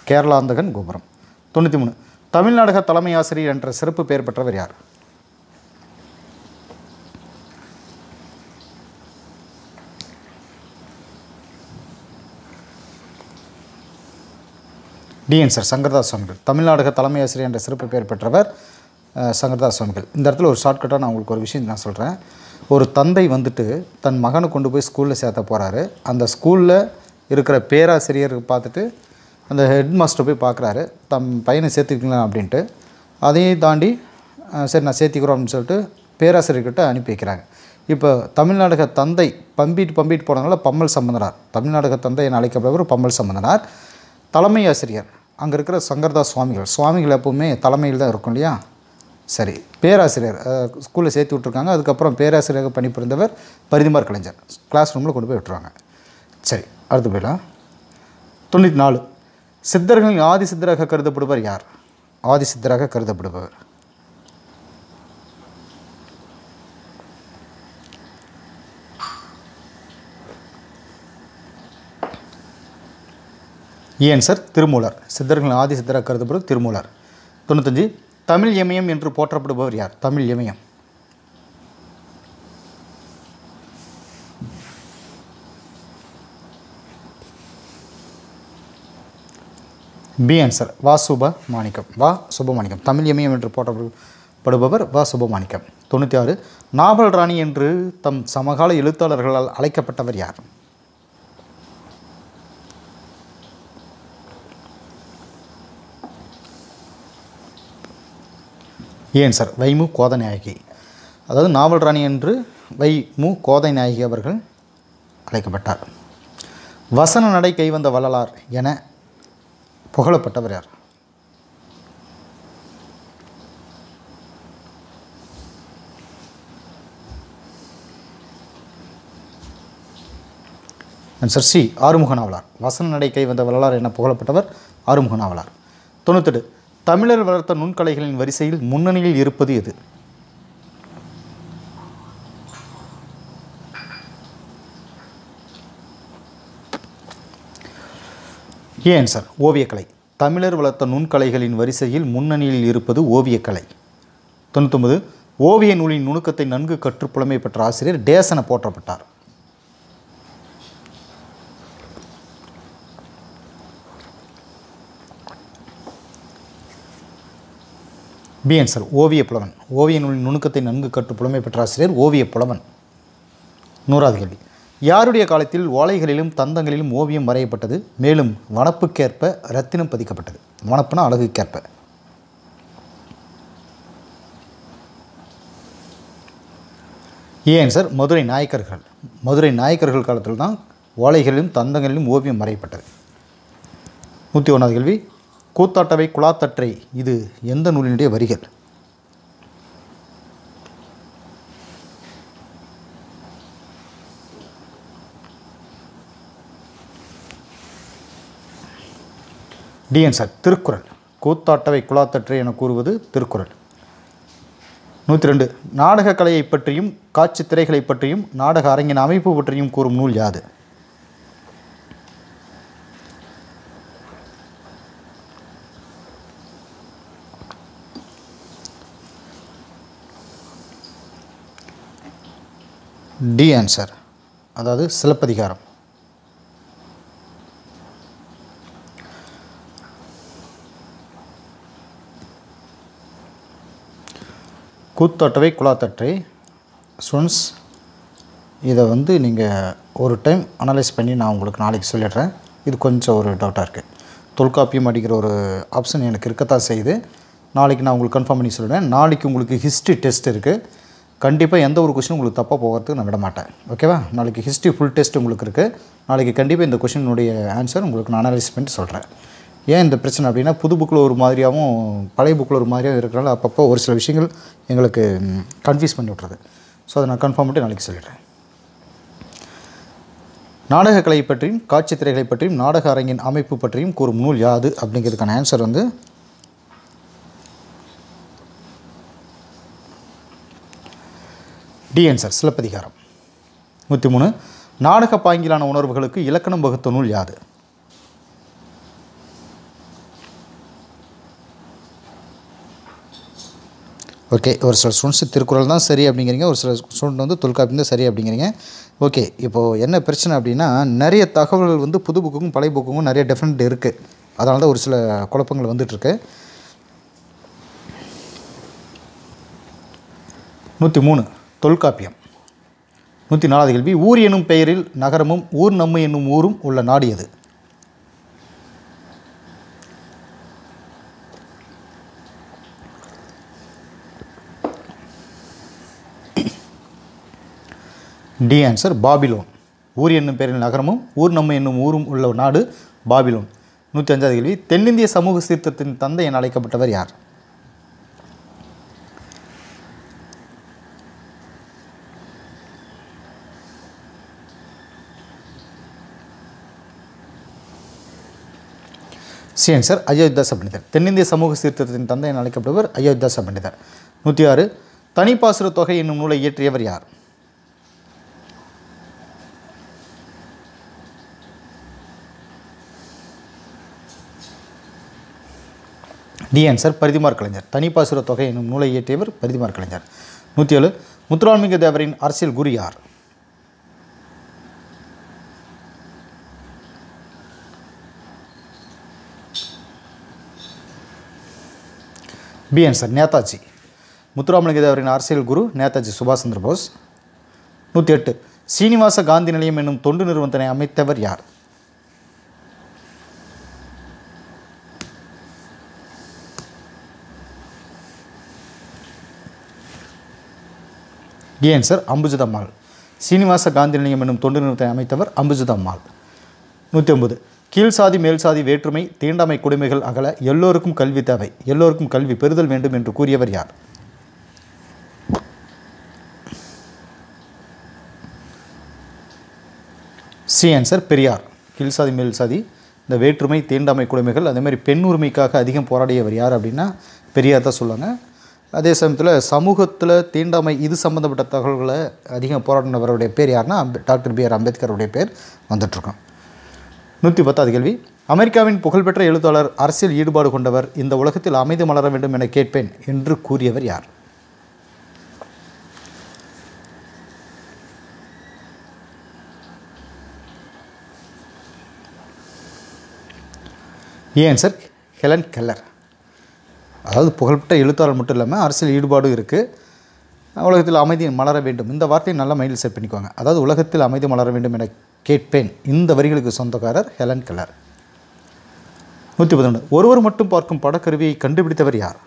கேரளாந்தகன் கோபுரம். தொண்ணூற்றி மூணு தமிழ்நாடக தலைமை ஆசிரியர் என்ற சிறப்பு பெயர் பெற்றவர் யார்? டிஎன் சார் சங்கரதாஸ் சுவாமிகள் தமிழ்நாடக தலைமை ஆசிரியர் என்ற சிறப்பு பெயர் பெற்றவர் சங்கர்தாஸ் சங்கரதாஸ் சுவாமிகள் இந்த இடத்துல ஒரு ஷார்ட்கட்டாக நான் உங்களுக்கு ஒரு விஷயம் நான் சொல்கிறேன் ஒரு தந்தை வந்துட்டு தன் மகனை கொண்டு போய் ஸ்கூலில் சேர்த்த போகிறாரு அந்த ஸ்கூலில் இருக்கிற பேராசிரியர் பார்த்துட்டு அந்த ஹெட் மாஸ்டர் போய் பார்க்குறாரு. தம் பையனை சேர்த்துக்கலாம் அப்படின்ட்டு. அதையும் தாண்டி சரி நான் சேர்த்திக்கிறோம் அப்படின்னு சொல்லிட்டு பேராசிரியர்கிட்ட அனுப்பி வைக்கிறாங்க. இப்போ தமிழ்நாடக தந்தை பம்பிட்டு பம்பிட்டு போனதுனால பம்மல் சம்பந்தனார். தமிழ்நாடக தந்தை என அழைக்கப்படுவர் பம்மல் சம்பந்தனார். தலைமை ஆசிரியர் அங்கே இருக்கிற சங்கர்தாஸ் சுவாமிகள். சுவாமிகள் எப்பவுமே தலைமையில் தான் இருக்கும் இல்லையா? சரி பேராசிரியர் ஸ்கூலில் சேர்த்து விட்ருக்காங்க அதுக்கப்புறம் பேராசிரியராக பணிபுரிந்தவர் பரிதிமார் கலைஞர். கிளாஸ் ரூமில் கொண்டு போய் விட்டுருவாங்க. சரி அடுத்து போயிடலாம். தொண்ணூற்றி நாலு. சித்தர்களின் ஆதி சித்தராக கருதப்படுவர் யார்? ஆதி சித்தராக கருதப்படுபவர் ஏன் சார் திருமூலர். சித்தர்களின் ஆதி சித்தராக கருதப்படுவது திருமூலர். தொண்ணூத்தஞ்சு தமிழ் இமயம் என்று போற்றப்படுபவர் யார்? தமிழ் இமயம் பி ஆன்சர் வா சுப மாணிக்கம். வா சுபமாணிக்கம் தமிழ் இமயம் என்று போற்றப்படுபவர் வா சுபமாணிக்கம் தொண்ணூற்றி ஆறு நாவல் ராணி என்று தம் சமகால எழுத்தாளர்களால் அழைக்கப்பட்டவர் யார்? ஏன் சார் வைமு கோதநாயகி. அதாவது நாவல் ராணி என்று வை மு கோதநாயகி அவர்கள் அழைக்கப்பட்டார். வசன நடை கைவந்த வள்ளலார் என புகழப்பட்டவர் யார்? ஆன்சர் சி ஆறுமுக நாவலார் வசன நடை கை வந்த வரலாறு என புகழப்பட்டவர் ஆறுமுக நாவலார் தொண்ணூத்தெட்டு தமிழர் வளர்த்த நுண்கலைகளின் வரிசையில் முன்னணியில் இருப்பது எது? ஏன் சார்? ஓவியக்கலை. தமிழர் வளர்த்த நுண்கலைகளின் வரிசையில் முன்னணியில் இருப்பது ஓவியக்கலை. தொண்ணூத்தொம்பது ஓவிய நூலின் நுணுக்கத்தை நன்கு கற்று புலமை பெற்ற ஆசிரியர் டேசன போற்றப்பட்டார். பி ஆன்சர் ஓவிய புலவன். ஓவிய நூலின் நுணுக்கத்தை நன்கு கற்று புலமை பெற்ற ஆசிரியர் ஓவிய புலவன். நூறாவது கேள்வி. யாருடைய காலத்தில் ஓலைகளிலும் தந்தங்களிலும் ஓவியம் வரையப்பட்டது? மேலும் வனப்புக்கேற்ப ரத்தினம் பதிக்கப்பட்டது. வனப்புனா அழகுக்கேற்ப. ஏன் சார்? மதுரை நாயக்கர்கள். மதுரை நாயக்கர்கள் காலத்தில் தான் ஓலைகளிலும் தந்தங்களிலும் ஓவியம் வரையப்பட்டது. நூற்றி ஒன்றாவது கேள்வி கூத்தாட்டவை குலாத்தற்றை இது எந்த நூலினுடைய வரிகள்? டிஎன் சார் திருக்குறள். கூத்தாட்டவை குலாத்தற்றை என கூறுவது திருக்குறள். நூற்றி ரெண்டு நாடக கலையை பற்றியும் காட்சி திரைகளை பற்றியும் நாடக அரங்கின் அமைப்பு பற்றியும் கூறும் நூல் யாது? டி ஆன்சர் அதாவது சிலப்பதிகாரம். கூத்தொட்டவை குலாத்தட்டை ஸ்டூடெண்ட்ஸ் இதை வந்து நீங்கள் ஒரு டைம் அனலைஸ் பண்ணி நான் உங்களுக்கு நாளைக்கு சொல்லிடுறேன். இது கொஞ்சம் ஒரு டவுட்டாக இருக்குது தொல்காப்பியம் அடிக்கிற ஒரு ஆப்ஷன் எனக்கு இருக்கத்தான் செய்யுது. நாளைக்கு நான் உங்களுக்கு கன்ஃபார்ம் பண்ணி சொல்கிறேன் நாளைக்கு உங்களுக்கு ஹிஸ்ட்ரி டெஸ்ட் இருக்குது கண்டிப்பாக எந்த ஒரு கொஷினும் உங்களுக்கு தப்பாக போகிறதுக்கு நான் விட மாட்டேன். ஓகேவா நாளைக்கு ஹிஸ்ட்ரி ஃபுல் டெஸ்ட் உங்களுக்கு இருக்குது நாளைக்கு கண்டிப்பாக இந்த கொஷினுடைய ஆன்சர் உங்களுக்கு நான் அனலைஸ் பண்ணிட்டு சொல்கிறேன் ஏன் இந்த பிரச்சனை அப்படின்னா புது புக்கில் ஒரு மாதிரியாகவும் பழைய புக்கில் ஒரு மாதிரியாகவும் இருக்கிறனால அப்பப்போ ஒரு சில விஷயங்கள் எங்களுக்கு கன்ஃபியூஸ் பண்ணி விட்றது ஸோ அதை நான் கன்ஃபார்ம் பண்ணிட்டு நாளைக்கு சொல்லிடுறேன். நாடகக்கலை பற்றியும் காட்சி திரைகளை பற்றியும் நாடக அரங்கின் அமைப்பு பற்றியும் கூறும் நூல் யாது? அப்படிங்கிறதுக்கான ஆன்சர் வந்து டி ஆன்சர் சிலப்பதிகாரம். நூற்றி மூணு நாடக பாங்கிலான உணர்வுகளுக்கு இலக்கணம் வகுத்த நூல் யாது? ஓகே ஒரு சில ஸ்டூடெண்ட்ஸ் திருக்குறள் தான் சரி அப்படிங்கிறீங்க ஒரு சில ஸ்டூடெண்ட் வந்து தொல்காப்பியம் தான் சரி அப்படிங்கிறீங்க. ஓகே இப்போது என்ன பிரச்சனை அப்படின்னா நிறைய தகவல்கள் வந்து புது புக்குக்கும் பழைய புக்குக்கும் நிறைய டிஃப்ரெண்ட் இருக்குது அதனால தான் ஒரு சில குழப்பங்கள் வந்துட்டுருக்கு நூற்றி மூணு தொல்காப்பியம். நூற்றி நாலாவது கேள்வி ஊர் எனும் பெயரில் நகரமும் ஊர் நம்ம என்னும் ஊரும் உள்ள நாடு எது? D answer Babylon. ஊர் என்னும் பேரின் நகரமும் ஊர் நம்ம என்னும் ஊரும் உள்ள நாடு பாபிலோன். நூற்றி அஞ்சாவது கேள்வி தென்னிந்திய சமூக சீர்திருத்தத்தின் தந்தை என அழைக்கப்பட்டவர் யார்? சி ஆன்சர் அயோத்திதாச பண்டிதர் தென்னிந்திய சமூக சீர்திருத்தத்தின் தந்தை என அழைக்கப்படுவர் அயோத்திதாச பண்டிதர் நூற்றி ஆறு தனிப்பாசுர தொகை என்னும் நூலை இயற்றியவர் யார்? D answer Parithimar Kalaignar. தனிப்பாசுர தொகை என்னும் நூலை இயற்றியவர் பரிதிமார் கலைஞர். நூற்றி ஏழு முத்துரான்மிக தேவரின் அரசியல் குரு யார்? B answer Netaji. முத்துராமலிங்க தேவரின் அரசியல் குரு நேதாஜி சுபாஷ் சந்திர போஸ். நூற்றி எட்டு சீனிவாச காந்தி நிலையம் என்னும் தொண்டு நிறுவனத்தினை அமைத்தவர் யார்? டி ஆன்சர் அம்புஜதம்மாள் சீனிவாச காந்தி நிலையம் என்னும் தொண்டு நிறுவனத்தை அமைத்தவர் அம்புஜதம்மாள் நூற்றி ஒன்பது கீழ் சாதி மேல் சாதி வேற்றுமை தீண்டாமை கொடுமைகள் அகல எல்லோருக்கும் கல்வி தேவை. எல்லோருக்கும் கல்வி பெறுதல் வேண்டும் என்று கூறியவர் யார்? சி. ஆன்சர் பெரியார். கீழ் சாதி மேல் சாதி இந்த வேற்றுமை தீண்டாமை கொடுமைகள் அதேமாதிரி பெண் உரிமைக்காக அதிகம் போராடியவர் யார் அப்படின்னா பெரியார் தான் சொல்லுவாங்க. அதே சமயத்தில் சமூகத்தில் தீண்டாமை இது சம்மந்தப்பட்ட தகவல்களை அதிகம் போராடினவருடைய பேர் யாருன்னா டாக்டர் பி ஆர் அம்பேத்கருடைய பேர் வந்துட்ருக்கோம் நூற்றி பத்தாவது கேள்வி. அமெரிக்காவின் புகழ்பெற்ற எழுத்தாளர் அரசியல் ஈடுபாடு கொண்டவர் இந்த உலகத்தில் அமைதி மலர வேண்டும் என கேட்பேன் என்று கூறியவர் யார்? ஏன் சார் ஹெலன் கெல்லர். அதாவது புகழ்பெற்ற எழுத்தாளர் மட்டும் இல்லாமல் அரசியல் ஈடுபாடும் இருக்குது உலகத்தில் அமைதி மலர வேண்டும். இந்த வார்த்தையை நல்லா மைண்டில் செட் பண்ணிக்குவாங்க அதாவது உலகத்தில் அமைதி மலர வேண்டும் என கேட்பேன். இந்த வரிகளுக்கு சொந்தக்காரர் ஹெலன் கலர் நூற்றி பதினொன்று ஒருவர் மட்டும் பார்க்கும் படக்கருவியை கண்டுபிடித்தவர் யார்?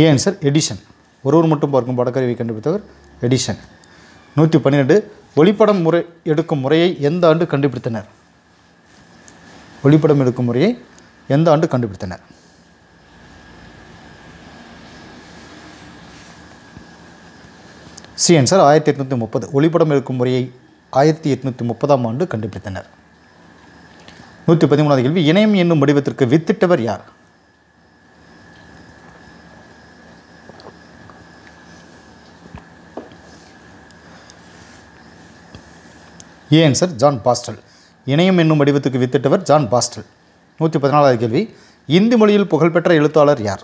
ஏ ஆன்சர் எடிஷன் ஒருவர் மட்டும் பார்க்கும் படக்கருவியை கண்டுபிடித்தவர் எடிஷன் நூற்றி பன்னிரெண்டு ஒளிப்படம் முறை எடுக்கும் முறையை எந்த ஆண்டு கண்டுபிடித்தனர்? ஒளிப்படம் எடுக்கும் முறையை எந்த ஆண்டு கண்டுபிடித்தனர்? சி ஆன்சர் ஆயிரத்தி எட்நூற்றி முப்பது. ஒளிப்படம் எடுக்கும் முறையை ஆயிரத்தி எட்நூற்றி முப்பதாம் ஆண்டு கண்டுபிடித்தனர். நூற்றி பதிமூணாவது கேள்வி இணையம் என்னும் வடிவத்திற்கு வித்திட்டவர் யார்? A sir Jon Postel. இணையம் என்னும் வடிவத்துக்கு வித்திட்டவர் ஜான் பாஸ்டல். நூற்றி பதினாலாவது கேள்வி. இந்தி மொழியில் புகழ்பெற்ற எழுத்தாளர் யார்?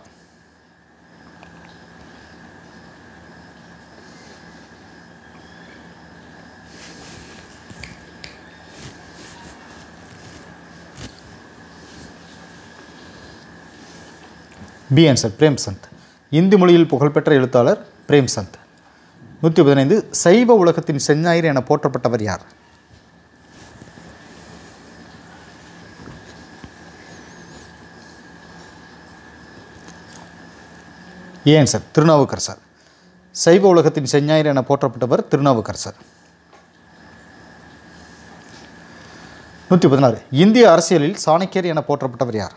B answer Premchand. இந்தி மொழியில் புகழ்பெற்ற எழுத்தாளர் பிரேம்சந்த். நூற்றி பதினைந்து சைவ உலகத்தின் செஞ்ஞாயிறு என போற்றப்பட்டவர் யார்? ஏன் சார்? திருநாவுக்கரசர் சைவ உலகத்தின் செஞ்ஞாயிறு என போற்றப்பட்டவர் திருநாவுக்கரசர் நூற்றி பதினாறு இந்திய அரசியலில் சாணக்கியர் என போற்றப்பட்டவர் யார்?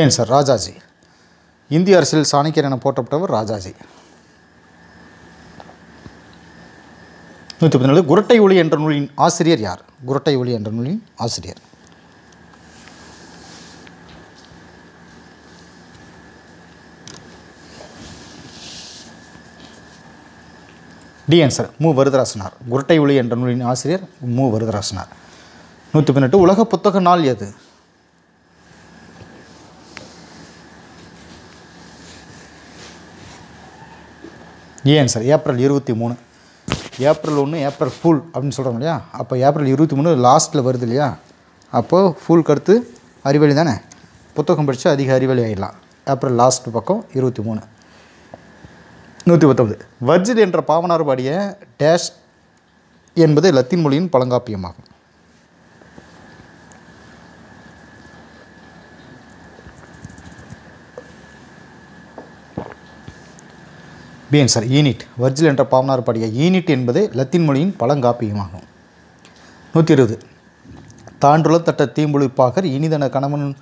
ஏன் சார்? ராஜாஜி. இந்திய அரசியல் சாணக்கியர் என போற்றப்பட்டவர் ராஜாஜி. நூற்றி பதினாலு குரட்டை ஒளி என்ற நூலின் ஆசிரியர் யார்? குரட்டை ஒளி என்ற நூலின் ஆசிரியர். டி ஆன்சர் மு. வருதராசனார். குரட்டை ஒளி என்ற நூலின் ஆசிரியர் மு. வருதராசனார். நூற்றி பதினெட்டு உலக புத்தக நாள் எது? ஏன் சார் ஏப்ரல் இருபத்தி மூணு. ஏப்ரல் ஒன்று ஏப்ரல் ஃபுல் அப்படின்னு சொல்கிறோம் இல்லையா? அப்போ ஏப்ரல் இருபத்தி மூணு லாஸ்ட்டில் வருது இல்லையா? அப்போது ஃபுல் கருத்து அறிவழி தானே? புத்தகம் படித்து அதிக அறிவழி ஆகிடலாம் ஏப்ரல் லாஸ்ட் பக்கம் இருபத்தி மூணு. நூற்றி பத்தொன்பது. வர்ஜில் என்ற பாவனார் பாடிய டேஷ் என்பது லத்தீன் மொழியின் பழங்காப்பியமாகும். பி சார் ஈனிட் வர்ஜில் என்ற பாவனார் பாடிய ஈனிட் என்பது லத்தீன் மொழியின் பழங்காப்பியமாகும். நூற்றி இருபது தாண்டுல தட்ட தீம்புளிப்பாகர் இனிதன கணவன்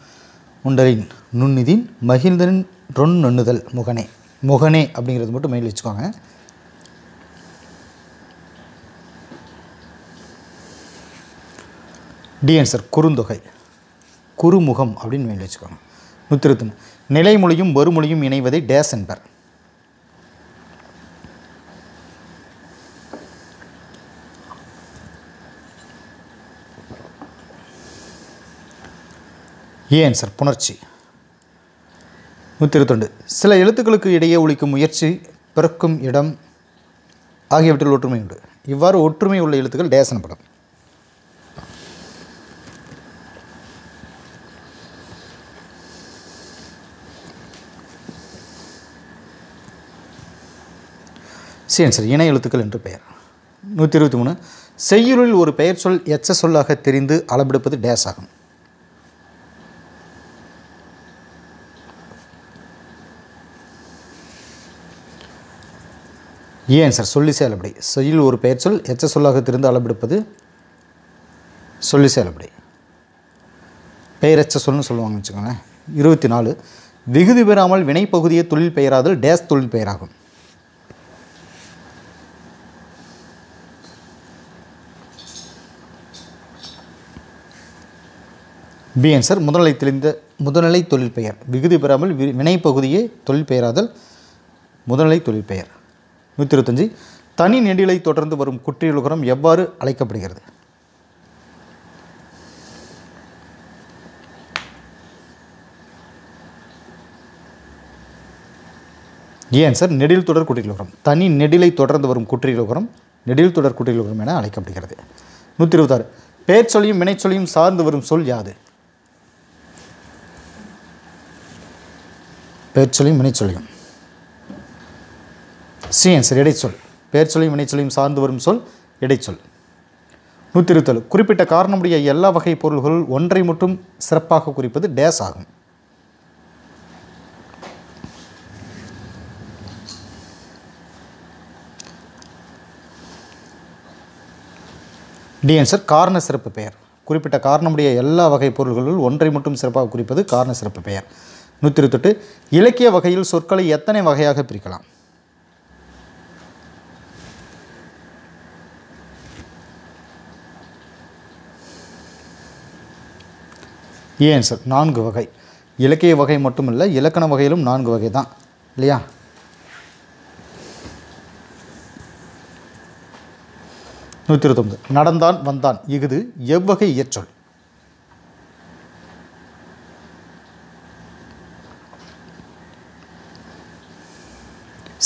உண்டரின் நுண்ணிதின் மகிழ்ந்தனின் ரொன் நுண்ணுதல் முகனே. முகனே அப்படிங்கிறது மட்டும் மெயில் வச்சுக்கோங்க. D answer Kurunthogai. குறுமுகம் அப்படின்னு மெயில் வச்சுக்கோங்க. நூற்றி இருபத்தி நிலைமொழியும் வறுமொழியும் இணைவதை டேஸ் என்பர் ஏ ஆன்சர் புணர்ச்சி. நூற்றி இருபத்தொண்டு சில எழுத்துக்களுக்கு இடையே ஒழிக்கும் முயற்சி பிறக்கும் இடம் ஆகியவற்றில் ஒற்றுமை உண்டு. இவ்வாறு ஒற்றுமை உள்ள எழுத்துக்கள் டேசனப்படும் சி ஆன்சர் இணை எழுத்துக்கள் என்று பெயர். நூற்றி இருபத்தி மூணு செய்யுளில் ஒரு பெயர் சொல் எச்ச சொல்லாக தெரிந்து அளபெடுப்பது டேஸ் ஆகும். ஏன் சார்? சொல்லி செயலப்படி செய்யுள் ஒரு பெயர் சொல் எச்ச சொல்லாக திருந்து அளபெடுப்பது சொல்லி செயலப்படி பெயரெச்ச சொல்லுன்னு சொல்லுவாங்கன்னு வச்சுக்கோங்களேன். இருபத்தி நாலு விகுதி பெறாமல் வினைப்பகுதியை தொழில் பெயராதல் டேஸ் தொழில் பெயராகும். பி ஆன்சர் முதல்நிலை தெளிந்த முதல்நிலை தொழில் பெயர். விகுதி பெறாமல் வி- வினைப்பகுதியே தொழில் பெயராதல் முதல்நிலை தொழில் பெயர். நூற்றி இருபத்தஞ்சி. தனி நெடிலை தொடர்ந்து வரும் குற்றியலுகரம் எவ்வாறு அழைக்கப்படுகிறது? ஏன் சார் நெடில் தொடர் குற்றியலுகரம் தனி நெடிலை தொடர்ந்து வரும் குற்றியலுகரம் நெடில் தொடர் குற்றியலுகரம் என அழைக்கப்படுகிறது. நூற்றி இருபத்தாறு. பெயர் சொல்லியும் வினைச்சொல்லியும் சார்ந்து வரும் சொல் யாது? பெயர் சொல்லியும் வினைச்சொல்லியும். சீன்ஸ் இடைச்சொல். பெயர் சொல்லியும் வினைச்சொல்லியும் சார்ந்து வரும் சொல் இடைச்சொல். நூற்றி இருபத்தேழு குறிப்பிட்ட காரணமுடைய எல்லா வகை பொருள்கள் ஒன்றை மட்டும் சிறப்பாக குறிப்பது டேஸ் ஆகும். டி ஆன்சர் காரண சிறப்பு பெயர். குறிப்பிட்ட காரணமுடைய எல்லா வகை பொருள்களுள் ஒன்றை மட்டும் சிறப்பாக குறிப்பது காரண சிறப்பு பெயர். நூற்றி இருபத்தெட்டு இலக்கிய வகையில் சொற்களை எத்தனை வகையாக பிரிக்கலாம்? ஏன் சார்? நான்கு வகை. இலக்கிய வகை மட்டும் இல்லை இலக்கண வகையிலும் நான்கு வகை தான் இல்லையா? நூற்றி இருபத்தொம்பது நடந்தான் வந்தான். இஃது எவ்வகை இயற்றொல்.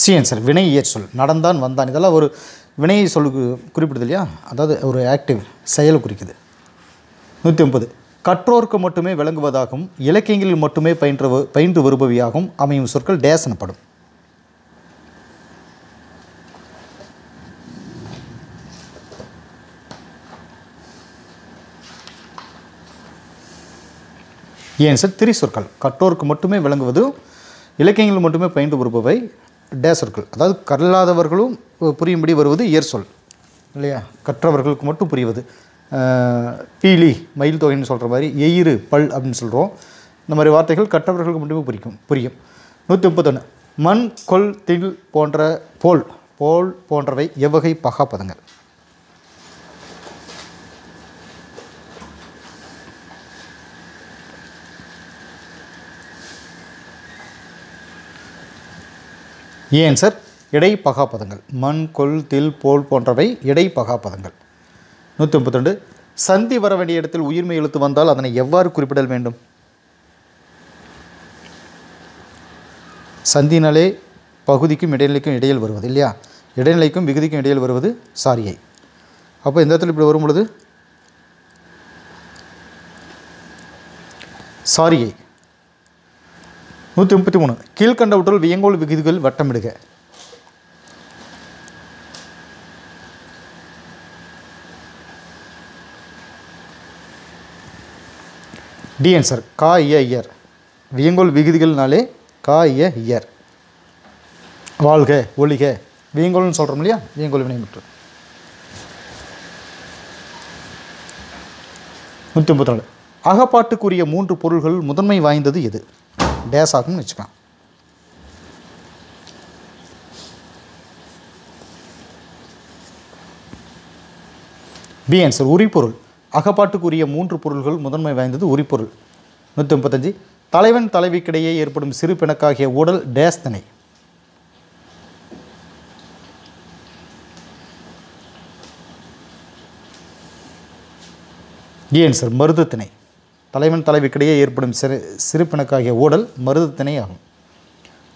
சி ஆன்சர் வினை இயற்சொல் நடந்தான் வந்தான். இதெல்லாம் ஒரு வினையை சொல்லு குறிப்பிடுது இல்லையா? அதாவது ஒரு ஆக்டிவ் செயல் குறிக்குது. நூற்றி ஐம்பது கற்றோர்க்கு மட்டுமே விளங்குவதாகவும் இலக்கியங்களில் மட்டுமே பயின்ற பயின்று வருபவையாகவும் அமையும் சொற்கள் டேஸ் எனப்படும். ஏன் சார் திரி சொற்கள். கற்றோருக்கு மட்டுமே விளங்குவது இலக்கியங்கள் மட்டுமே பயின்று வருபவை டே சொற்கள். அதாவது கல்லாதவர்களும் புரியும்படி வருவது இயற்சொல் இல்லையா? கற்றவர்களுக்கு மட்டும் புரிவது. பீலி மயில் தொகைன்னு சொல்கிற மாதிரி எயிறு பல் அப்படின்னு சொல்கிறோம் இந்த மாதிரி வார்த்தைகள் கற்றவர்களுக்கு மட்டுமே புரிக்கும் புரியும். நூற்றி முப்பத்தொன்று மண் கொல் தில் போன்ற போல் போல் போன்றவை எவ்வகை பகாப்பதங்கள் ஏன் சார்? இடை பகாப்பதங்கள் மண் கொல் தில் போல் போன்றவை இடை பகாப்பதங்கள் நூற்றி முப்பத்திரெண்டு சந்தி வர வேண்டிய இடத்தில் உயிர்மை எழுத்து வந்தால் அதனை எவ்வாறு குறிப்பிடல் வேண்டும்? சந்தினாலே பகுதிக்கும் இடைநிலைக்கும் இடையில் வருவது இல்லையா? இடைநிலைக்கும் விகுதிக்கும் இடையில் வருவது சாரியை. அப்போ இந்த இடத்துல இப்படி வரும் பொழுது? சாரியை. நூற்றி முப்பத்தி மூணு. கீழ்கண்டவற்றுள் வியங்கோல் விகுதிகள் வட்டமிடுக. டி ஆன்சர் கா இய இயர் வியங்கோல் விகுதிகள்னாலே கா இய இயர் வாழ்க ஒளிக வியங்கோல்னு சொல்கிறோம் இல்லையா? வியங்கோல் வினைமுற்று நூற்றி முப்பத்தி நாலு அகப்பாட்டுக்குரிய மூன்று பொருள்கள் முதன்மை வாய்ந்தது எது? டேஸ் ஆகும்னு வச்சுக்கலாம். பி ஆன்சர் உரிப்பொருள் அகப்பாட்டுக்குரிய மூன்று பொருள்கள் முதன்மை வாய்ந்தது உரிப்பொருள். நூற்றி முப்பத்தஞ்சு தலைவன் தலைவிக்கிடையே ஏற்படும் சிறு பிணக்காகிய உடல் டேஸ் திணை டி ஆன்சர் தலைவன் தலைவிக்கிடையே ஏற்படும் சிறு சிறு பிணக்காகிய ஊடல் மருது திணை ஆகும்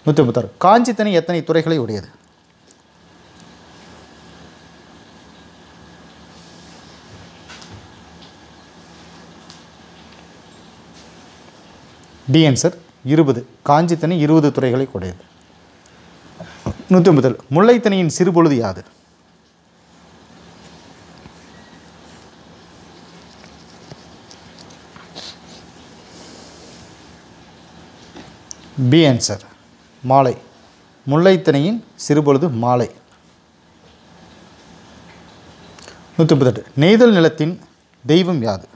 நூற்றி முப்பத்தாறு காஞ்சி திணை எத்தனை துறைகளை உடையது? டி ஆன்சர் இருபது. காஞ்சித்தனி இருபது துறைகளை கொடையது. நூற்றி ஐம்பத்தேழு முல்லைத்தனையின் சிறுபொழுது யாது? பி ஆன்சர் மாலை. முல்லைத்தனையின் சிறுபொழுது மாலை. நூற்றி முப்பத்தெட்டு நெய்தல் நிலத்தின் தெய்வம் யாது?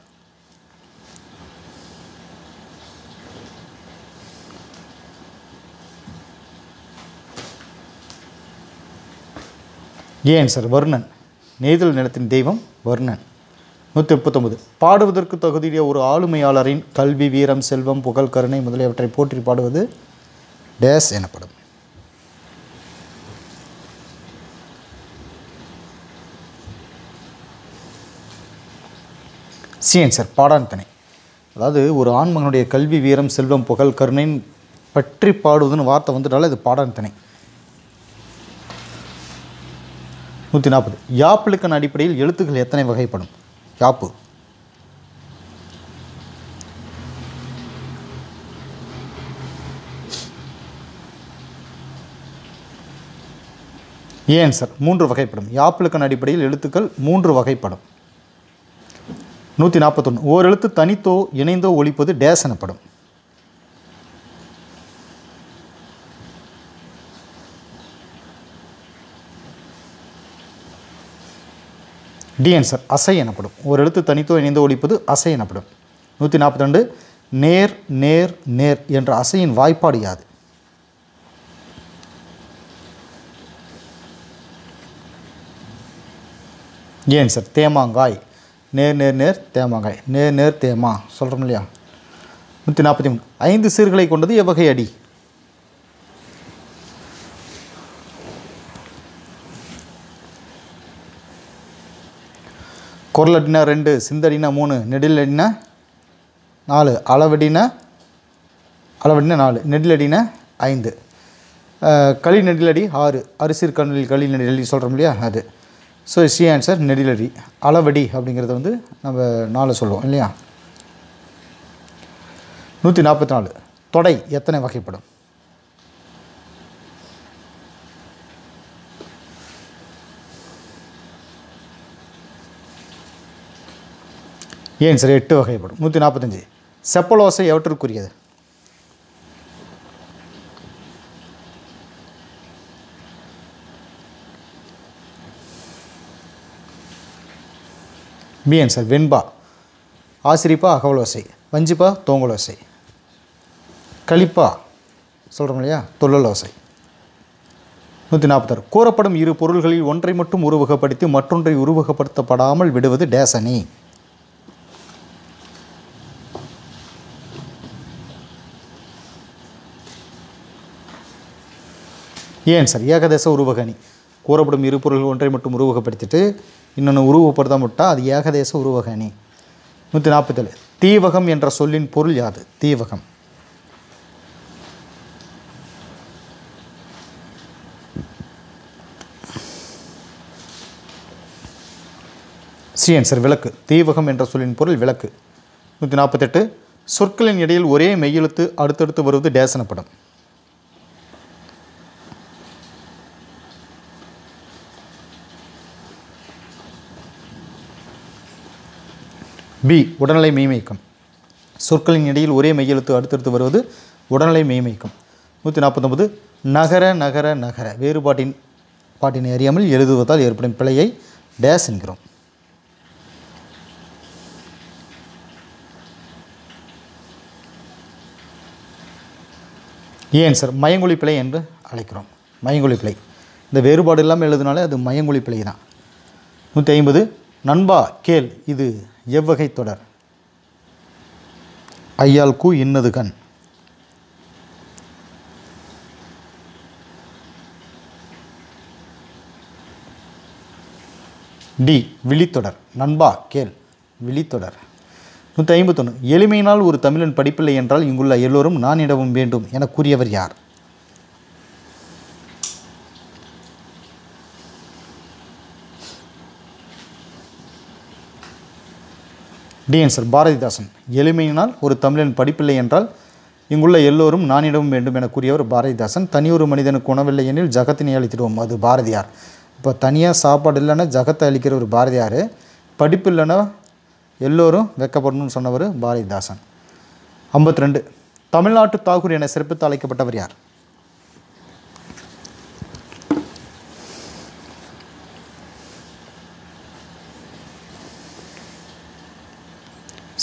ஏன் சார்? வர்ணன். நெய்தல் நிலத்தின் தெய்வம் வர்ணன். நூற்றி முப்பத்தொம்பது பாடுவதற்கு தகுதியுடைய ஒரு ஆளுமையாளரின் கல்வி வீரம் செல்வம் புகழ் கருணை முதலியவற்றை போற்றி பாடுவது டேஸ் எனப்படும். சிஎன் சார் பாடான் திணை அதாவது ஒரு ஆண்மகனுடைய கல்வி வீரம் செல்வம் புகழ் கருணைன்னு பற்றி பாடுவதுன்னு வார்த்தை வந்துட்டாலே அது பாடான் திணை நூற்றி நாற்பது யாப்பிலுக்கன் அடிப்படையில் எழுத்துக்கள் எத்தனை வகைப்படும்? யாப்பு. ஏன் சார்? மூன்று வகைப்படும். யாப்பிலுக்கன் அடிப்படையில் எழுத்துக்கள் மூன்று வகைப்படும். நூற்றி நாற்பத்தொன்று ஓர் எழுத்து தனித்தோ இணைந்தோ ஒழிப்பது டேஸ் எனப்படும். டி ஆன்சர் அசை எனப்படும். ஒரு எழுத்து தனித்துவம் இணைந்து ஒழிப்பது அசை எனப்படும். நூற்றி நாற்பத்தி ரெண்டு நேர் நேர் நேர் என்ற அசையின் வாய்ப்பாடு யாது? ஏன் சார் தேமாங்காய். நேர் நேர் நேர் தேமாங்காய். நேர் நேர் தேமா. சொல்கிறோம் இல்லையா? நூற்றி நாற்பத்தி மூணு ஐந்து சீர்களை கொண்டது எவ்வகை அடி? குரலடினா ரெண்டு சிந்தடினா மூணு நெடிலடினா நாலு அளவடினா அளவடினா நாலு நெடிலடினா ஐந்து. களி நெடிலடி ஆறு அரிசிர் கண்ணில் களி நெடிலடி சொல்கிறோம் இல்லையா? அது. ஸோ சி ஆன்சர் நெடிலடி. அளவடி அப்படிங்கிறத வந்து நம்ம நாலு சொல்லுவோம் இல்லையா? நூற்றி நாற்பத்தி நாலு. தொடை எத்தனை வகைப்படும்? ஏன் சார் எட்டு வகைப்படும்? நூற்றி நாற்பத்தஞ்சு செப்பலோசை எவற்றுக்குரியது? பி சார் வெண்பா. ஆசிரிப்பா அகவலோசை. வஞ்சிப்பா தோங்கலோசை. கழிப்பா சொல்கிறோம் இல்லையா? தொல்லலோசை. நூற்றி நாற்பத்தாறு கூறப்படும் இரு பொருள்களில் ஒன்றை மட்டும் உருவகப்படுத்தி மற்றொன்றை உருவகப்படுத்தப்படாமல் விடுவது டேசனி. ஏன் சார் ஏகதேச உருவகணி? கூறப்படும் இரு பொருள்கள் ஒன்றை மட்டும் உருவகப்படுத்திட்டு இன்னொன்று உருவப்படுத்த விட்டால் அது ஏகதேச உருவகணி. நூற்றி நாற்பத்தேழு. தீவகம் என்ற சொல்லின் பொருள் யாது? தீவகம். சி ஆன்சர் விளக்கு. தீவகம் என்ற சொல்லின் பொருள் விளக்கு. நூற்றி நாற்பத்தெட்டு. சொற்களின் இடையில் ஒரே மெய்யெழுத்து அடுத்தடுத்து வருவது டேசனப்படும் பி உடல்நிலை மெய்மயக்கம் சொற்களின் இடையில் ஒரே மெய்யெழுத்து அடுத்தடுத்து வருவது உடல்நிலை மெய்மயக்கம் நூற்றி நாற்பத்தொம்பது நகர நகர நகர. வேறுபாட்டின் பாட்டினை அறியாமல் எழுதுவதால் ஏற்படும் பிழையை டேஸ் என்கிறோம். ஏன் சார் மயங்கொழி பிழை என்று அழைக்கிறோம். மயங்கொழி பிழை. இந்த வேறுபாடு இல்லாமல் எழுதினாலே அது மயங்கொழி பிழை தான் நூற்றி ஐம்பது நண்பா கேள் இது எவ்வகை தொடர் ஐயால் கூ இன்னது கண். டி விழித்தொடர். நண்பா கேள். விழித்தொடர். நூற்றி ஐம்பத்தொன்று எளிமையினால் ஒரு தமிழன் படிப்பில்லை என்றால் இங்குள்ள எல்லோரும் நான் இடவும் வேண்டும் என கூறியவர் யார்? D answer Bharathidasan. எளிமையினால் ஒரு தமிழன் படிப்பில்லை என்றால் இங்குள்ள எல்லோரும் நானிடவும் வேண்டும் என கூறியவர் பாரதிதாசன். தனியொரு மனிதனுக்கு உணவில்லை எனில் ஜகத்தினை அளித்திடுவோம் அது பாரதியார். இப்போ தனியாக சாப்பாடு இல்லைன்னா ஜகத்தை அளிக்கிற ஒரு பாரதியார். படிப்பு இல்லைன்னா எல்லோரும் வெக்கப்படணும்னு சொன்னவர் பாரதிதாசன். ஐம்பத்தி ரெண்டு. தமிழ்நாட்டு தாகூர் என சிறப்பித்து அழைக்கப்பட்டவர் யார்?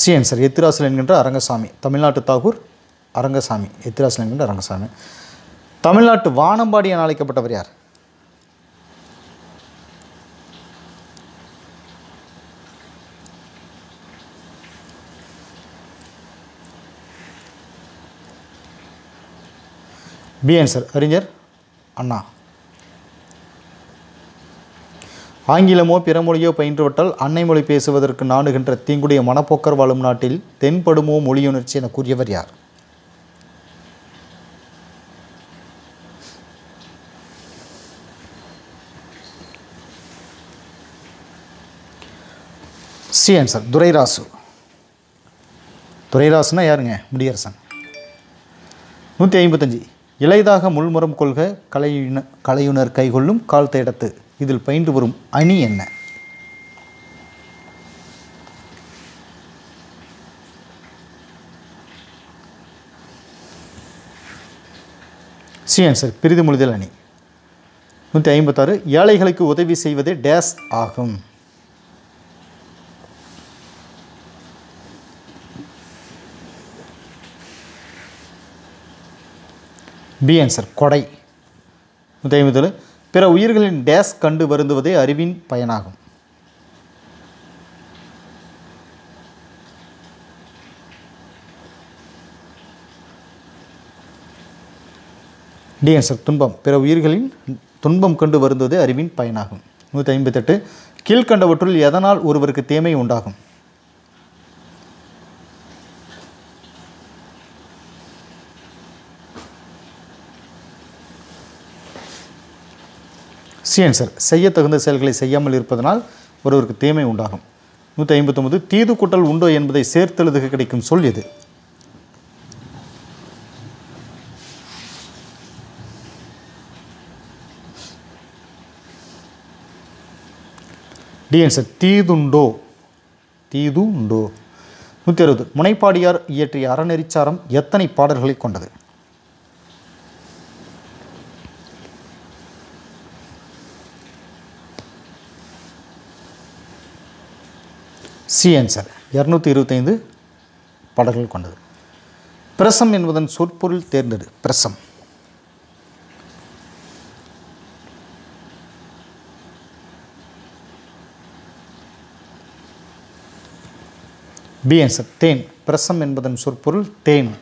சி ஆன்சர் எத்திராசல் என்கின்ற அரங்கசாமி. தமிழ்நாட்டு தாகூர் அரங்கசாமி. எத்திராசல் என்கின்ற அரங்கசாமி. தமிழ்நாட்டு வானம்பாடி என அழைக்கப்பட்டவர் யார்? பி ஆன்சர் அறிஞர் அண்ணா. ஆங்கிலமோ பிற மொழியோ பயின்றுவிட்டால் அன்னை மொழி பேசுவதற்கு நாடுகின்ற தீங்குடைய மனப்போக்கர் வாழும் நாட்டில் தென்படுமோ மொழியுணர்ச்சி என கூறியவர் யார்? C answer Durairasu. துரைராசுனா யாருங்க? முடியரசன். நூற்றி ஐம்பத்தஞ்சு. இளைதாக முள்முறம் கொள்க கலையுண கலையுணர் கைகொள்ளும் கால் தேடத்து. இதில் பயின்று வரும் அணி என்ன? சி ஆன்சர் பிரிது முழுதல் அணி. நூற்றி ஐம்பத்தாறு ஏழைகளுக்கு உதவி செய்வது டேஸ் ஆகும். பி ஆன்சர் கொடை. நூற்றி ஐம்பத்தேழு பிற உயிர்களின் டேஸ் கண்டு வருந்துவதே அறிவின் பயனாகும். டி ஆன்சர் துன்பம் பிற உயிர்களின் துன்பம் கண்டு வருந்துவதே அறிவின் பயனாகும். நூற்றி ஐம்பத்தெட்டு கீழ்கண்டவற்றுள் எதனால் ஒருவருக்கு தேமை உண்டாகும்? C sir. செய்ய தகுந்த செயல்களை செய்யாமல் இருப்பதனால் ஒருவருக்கு தீமை உண்டாகும். நூற்றி ஐம்பத்தொம்பது தீது கூட்டல் உண்டோ என்பதை சேர்த்தெழுதுக கிடைக்கும் சொல் எது? டிஎன் சார் தீதுண்டோ. தீது உண்டோ நூற்றி அறுபது முனைப்பாடியார் இயற்றிய அறநெறிச்சாரம் எத்தனை பாடல்களை கொண்டது? சி ஆன்சர் இரநூத்தி இருபத்தைந்து பாடல்கள் கொண்டது. பிரசம் என்பதன் சொற்பொருள் தேர்ந்தெடு. பிரசம். பி ஆன்சர் தேன். பிரசம் என்பதன் சொற்பொருள் தேன்.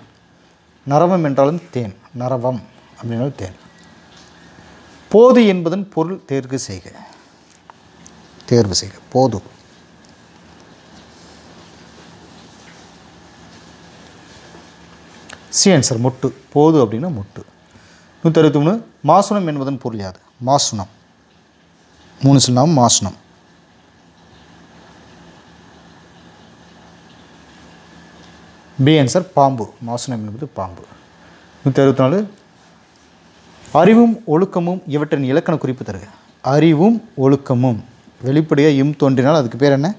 நரவம் என்றாலும் தேன். நரவம் அப்படின்னாலும் தேன். போது என்பதன் பொருள் தேர்வு செய்க. தேர்வு செய்க. போது. சி ஆன்சர் முட்டு. போது அப்படின்னா முட்டு. நூற்றி அறுபத்தி மூணு மாசுனம் என்பதன் பொருள் யாது? மாசுனம். மூணு சொல்லாம் மாசுனம். பி ஆன்சர் பாம்பு. மாசுனம் என்பது பாம்பு. நூற்றி அறுபத்தி நாலு அறிவும் ஒழுக்கமும் இவற்றின் இலக்கண குறிப்பு தருக. அறிவும் ஒழுக்கமும். வெளிப்படையாக இம் தோன்றினால் அதுக்கு பேர் என்ன?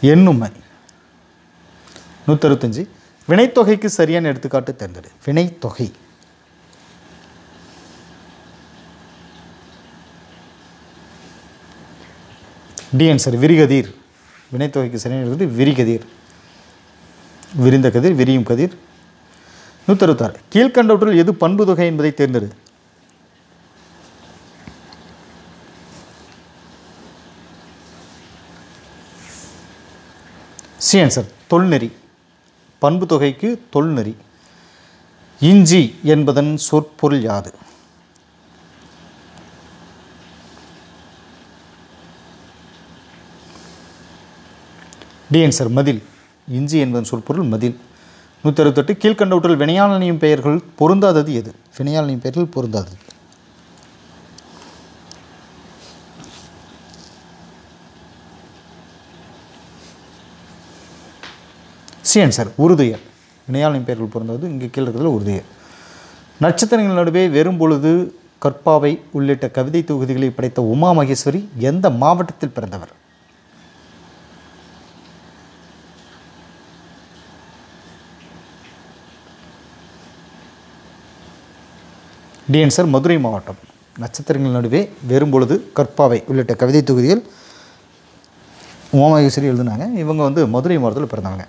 எண்ணுமை. நூற்றறுபத்தஞ்சு வினைத்தொகைக்கு சரியான எடுத்துக்காட்டு தேர்ந்தெடு. வினைத்தொகை. D answer விரிகதிர். வினைத்தொகைக்கு சரியான எடுத்து விரிகதிர். விரிந்த கதிர் விரியும் கதிர். நூற்றறுபத்தாறு கீழ்கண்டவற்றில் எது பண்பு தொகை என்பதை தேர்ந்தெடு. சி ஆன்சர் தொல்நெறி. பண்பு தொகைக்கு தொல்நெறி. இஞ்சி என்பதன் சொற்பொருள் யாது? டி ஆன்சர் மதில். இஞ்சி என்பதன் சொற்பொருள் மதில். நூற்றி அறுபத்தெட்டு கீழ்கண்டவற்றில் வினையாளனியும் பெயர்கள் பொருந்தாதது எது? வினையாளனியும் பெயர்கள் பொருந்தாதது. C answer உறுதியர். வினையாளின் பெயர்கள் பிறந்தது இங்கே கீழே இருக்கிறதுல உறுதியல் நட்சத்திரங்கள் நடுவே வெறும் பொழுது கற்பாவை உள்ளிட்ட கவிதை தொகுதிகளை படைத்த உமா மகேஸ்வரி எந்த மாவட்டத்தில் பிறந்தவர்? டி ஆன்சர் மதுரை மாவட்டம். நட்சத்திரங்கள் நடுவே வெறும் பொழுது கற்பாவை உள்ளிட்ட கவிதை உமா உமாமகேஸ்வரி எழுதினாங்க. இவங்க வந்து மதுரை மாவட்டத்தில் பிறந்தவங்க.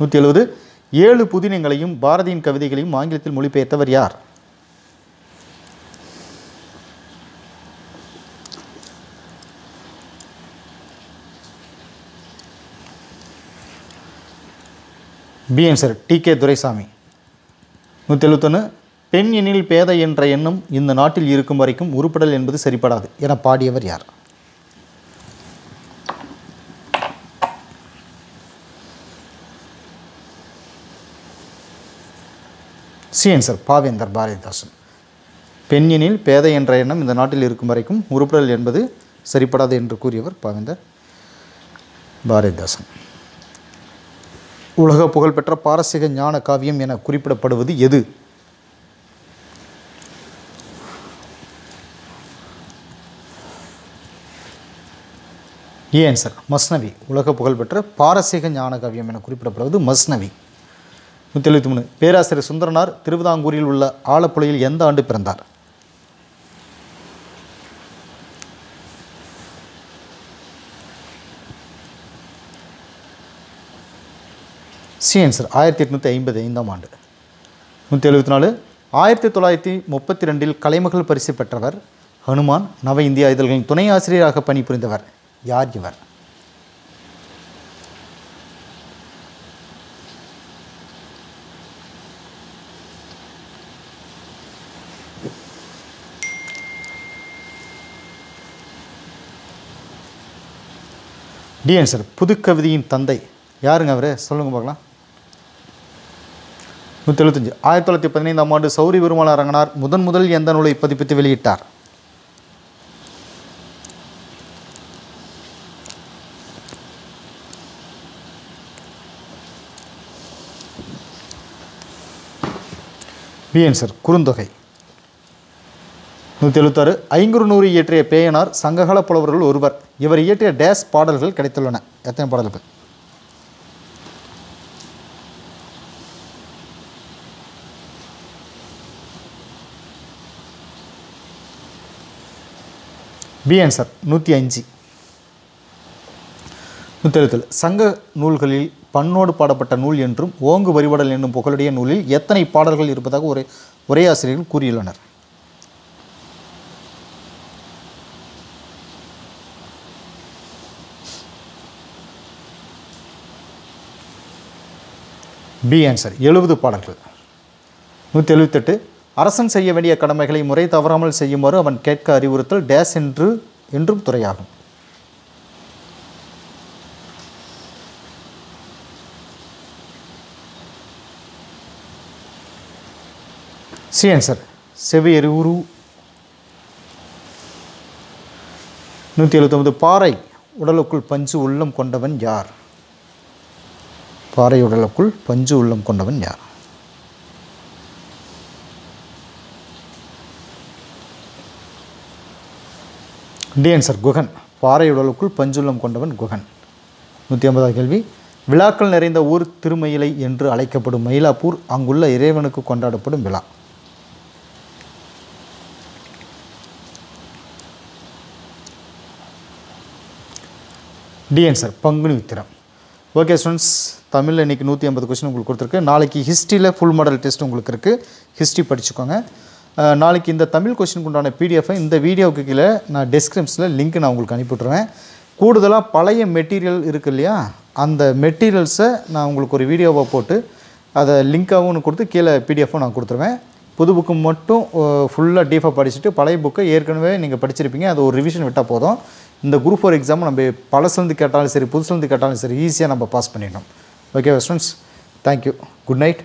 நூற்றி எழுபது ஏழு புதினங்களையும் பாரதியின் கவிதைகளையும் ஆங்கிலத்தில் மொழிபெயர்த்தவர் யார்? B answer T K Duraisamy. நூற்றி எழுபத்தொன்று பெண் எண்ணில் பேதை என்ற எண்ணம் இந்த நாட்டில் இருக்கும் வரைக்கும் உருப்படல் என்பது சரிப்படாது என பாடியவர் யார்? சிஎன்சர் பாவேந்தர் பாரதிதாசன். பெண்ணினில் பேதை என்ற எண்ணம் இந்த நாட்டில் இருக்கும் வரைக்கும் உருப்படல் என்பது சரிப்படாது என்று கூறியவர் பாவேந்தர் பாரதிதாசன். உலக புகழ்பெற்ற பாரசீக ஞான காவியம் என குறிப்பிடப்படுவது எது? ஏன் சார் மஸ்னவி. உலக புகழ்பெற்ற பாரசீக ஞான காவியம் என குறிப்பிடப்படுவது மஸ்னவி. நூற்றி எழுபத்தி மூணு. பேராசிரியர் சுந்தரனார் திருவிதாங்கூரில் உள்ள ஆலப்புழையில் எந்த ஆண்டு பிறந்தார்? சி ஆன்சர் ஆயிரத்தி எட்நூற்றி ஐம்பது ஐந்தாம் ஆண்டு. நூற்றி எழுபத்தி நாலு. ஆயிரத்தி தொள்ளாயிரத்தி முப்பத்தி ரெண்டில் கலைமகள் பரிசு பெற்றவர் ஹனுமான் நவ இந்தியா இதழ்களின் துணை ஆசிரியராக பணிபுரிந்தவர் யார் இவர்? டிஎன் சார் புதுக்கவிதையின் தந்தை. யாருங்க அவர்? சொல்லுங்க பார்க்கலாம். நூற்றி எழுபத்தஞ்சு ஆயிரத்தி தொள்ளாயிரத்தி பதினைந்தாம் ஆண்டு சௌரி பெருமாள் அரங்கனார் முதன் முதல் எந்த நூலை பதிப்பித்து வெளியிட்டார்? பிஎன் சார் குறுந்தொகை. நூற்றி எழுபத்தாறு ஐங்குறு நூறு இயற்றிய பேயனார் சங்ககால புலவர்கள் ஒருவர். இவர் இயற்றிய டேஸ் பாடல்கள் கிடைத்துள்ளன. எத்தனை பாடல்கள் பி ஆன்சர் நூற்றி அஞ்சு நூற்றி எழுபத்தில் சங்க நூல்களில் பண்ணோடு பாடப்பட்ட நூல் என்றும் ஓங்கு வரிவடல் என்னும் புகழுடைய நூலில் எத்தனை பாடல்கள் இருப்பதாக ஒரு உரையாசிரியர்கள் கூறியுள்ளனர். பி ஆன்சர் எழுபது பாடல்கள். நூற்றி எழுபத்தெட்டு அரசன் செய்ய வேண்டிய கடமைகளை முறை தவறாமல் செய்யுமாறு அவன் கேட்க அறிவுறுத்தல் டேஸ் என்று என்றும் துறையாகும். சி ஆன்சர் செவியரு உரு. நூற்றி எழுபத்தொம்பது பாறை உடலுக்குள் பஞ்சு உள்ளம் கொண்டவன் யார்? பாறையுடலுக்குள் பஞ்சு உள்ளம் கொண்டவன் யார்? D answer Guhan. பாறையுடலுக்குள் பஞ்சுள்ளம் கொண்டவன் குகன். நூற்றி ஐம்பதாவது கேள்வி. விழாக்கள் நிறைந்த ஊர் திருமயிலை என்று அழைக்கப்படும் மயிலாப்பூர் அங்குள்ள இறைவனுக்கு கொண்டாடப்படும் விழா. D answer Panguni Uthiram. Okay students தமிழில் இன்றைக்கி நூற்றி ஐம்பது கொஸ்டின் உங்களுக்கு கொடுத்துருக்கு. நாளைக்கு ஹிஸ்ட்ரியில் ஃபுல் மாடல் டெஸ்ட் உங்களுக்கு இருக்குது ஹிஸ்ட்ரி படிச்சுக்கோங்க. நாளைக்கு இந்த தமிழ் கொஸ்டினுக்கு உண்டான பிடிஎஃபை இந்த வீடியோவுக்கு கீழே நான் டெஸ்கிரிப்ஷனில் லிங்க் நான் உங்களுக்கு அனுப்பிவிட்ருவேன் கூடுதலாக பழைய மெட்டீரியல் இருக்குது இல்லையா? அந்த மெட்டீரியல்ஸை நான் உங்களுக்கு ஒரு வீடியோவாக போட்டு அதை லிங்காகவும் கொடுத்து கீழே பிடிஎஃப்பும் நான் கொடுத்துருவேன். புது புக்கு மட்டும் ஃபுல்லாக டீஃபாக படிச்சுட்டு பழைய புக்கை ஏற்கனவே நீங்கள் படிச்சிருப்பீங்க. அது ஒரு ரிவிஷன் விட்டால் போதும். இந்த குரூப் ஃபோர் எக்ஸாம் நம்ம பழசுலேருந்து கேட்டாலும் சரி புதுசுலேருந்து கேட்டாலும் சரி ஈஸியாக நம்ம பாஸ் பண்ணிடணும். Okay students thank you good night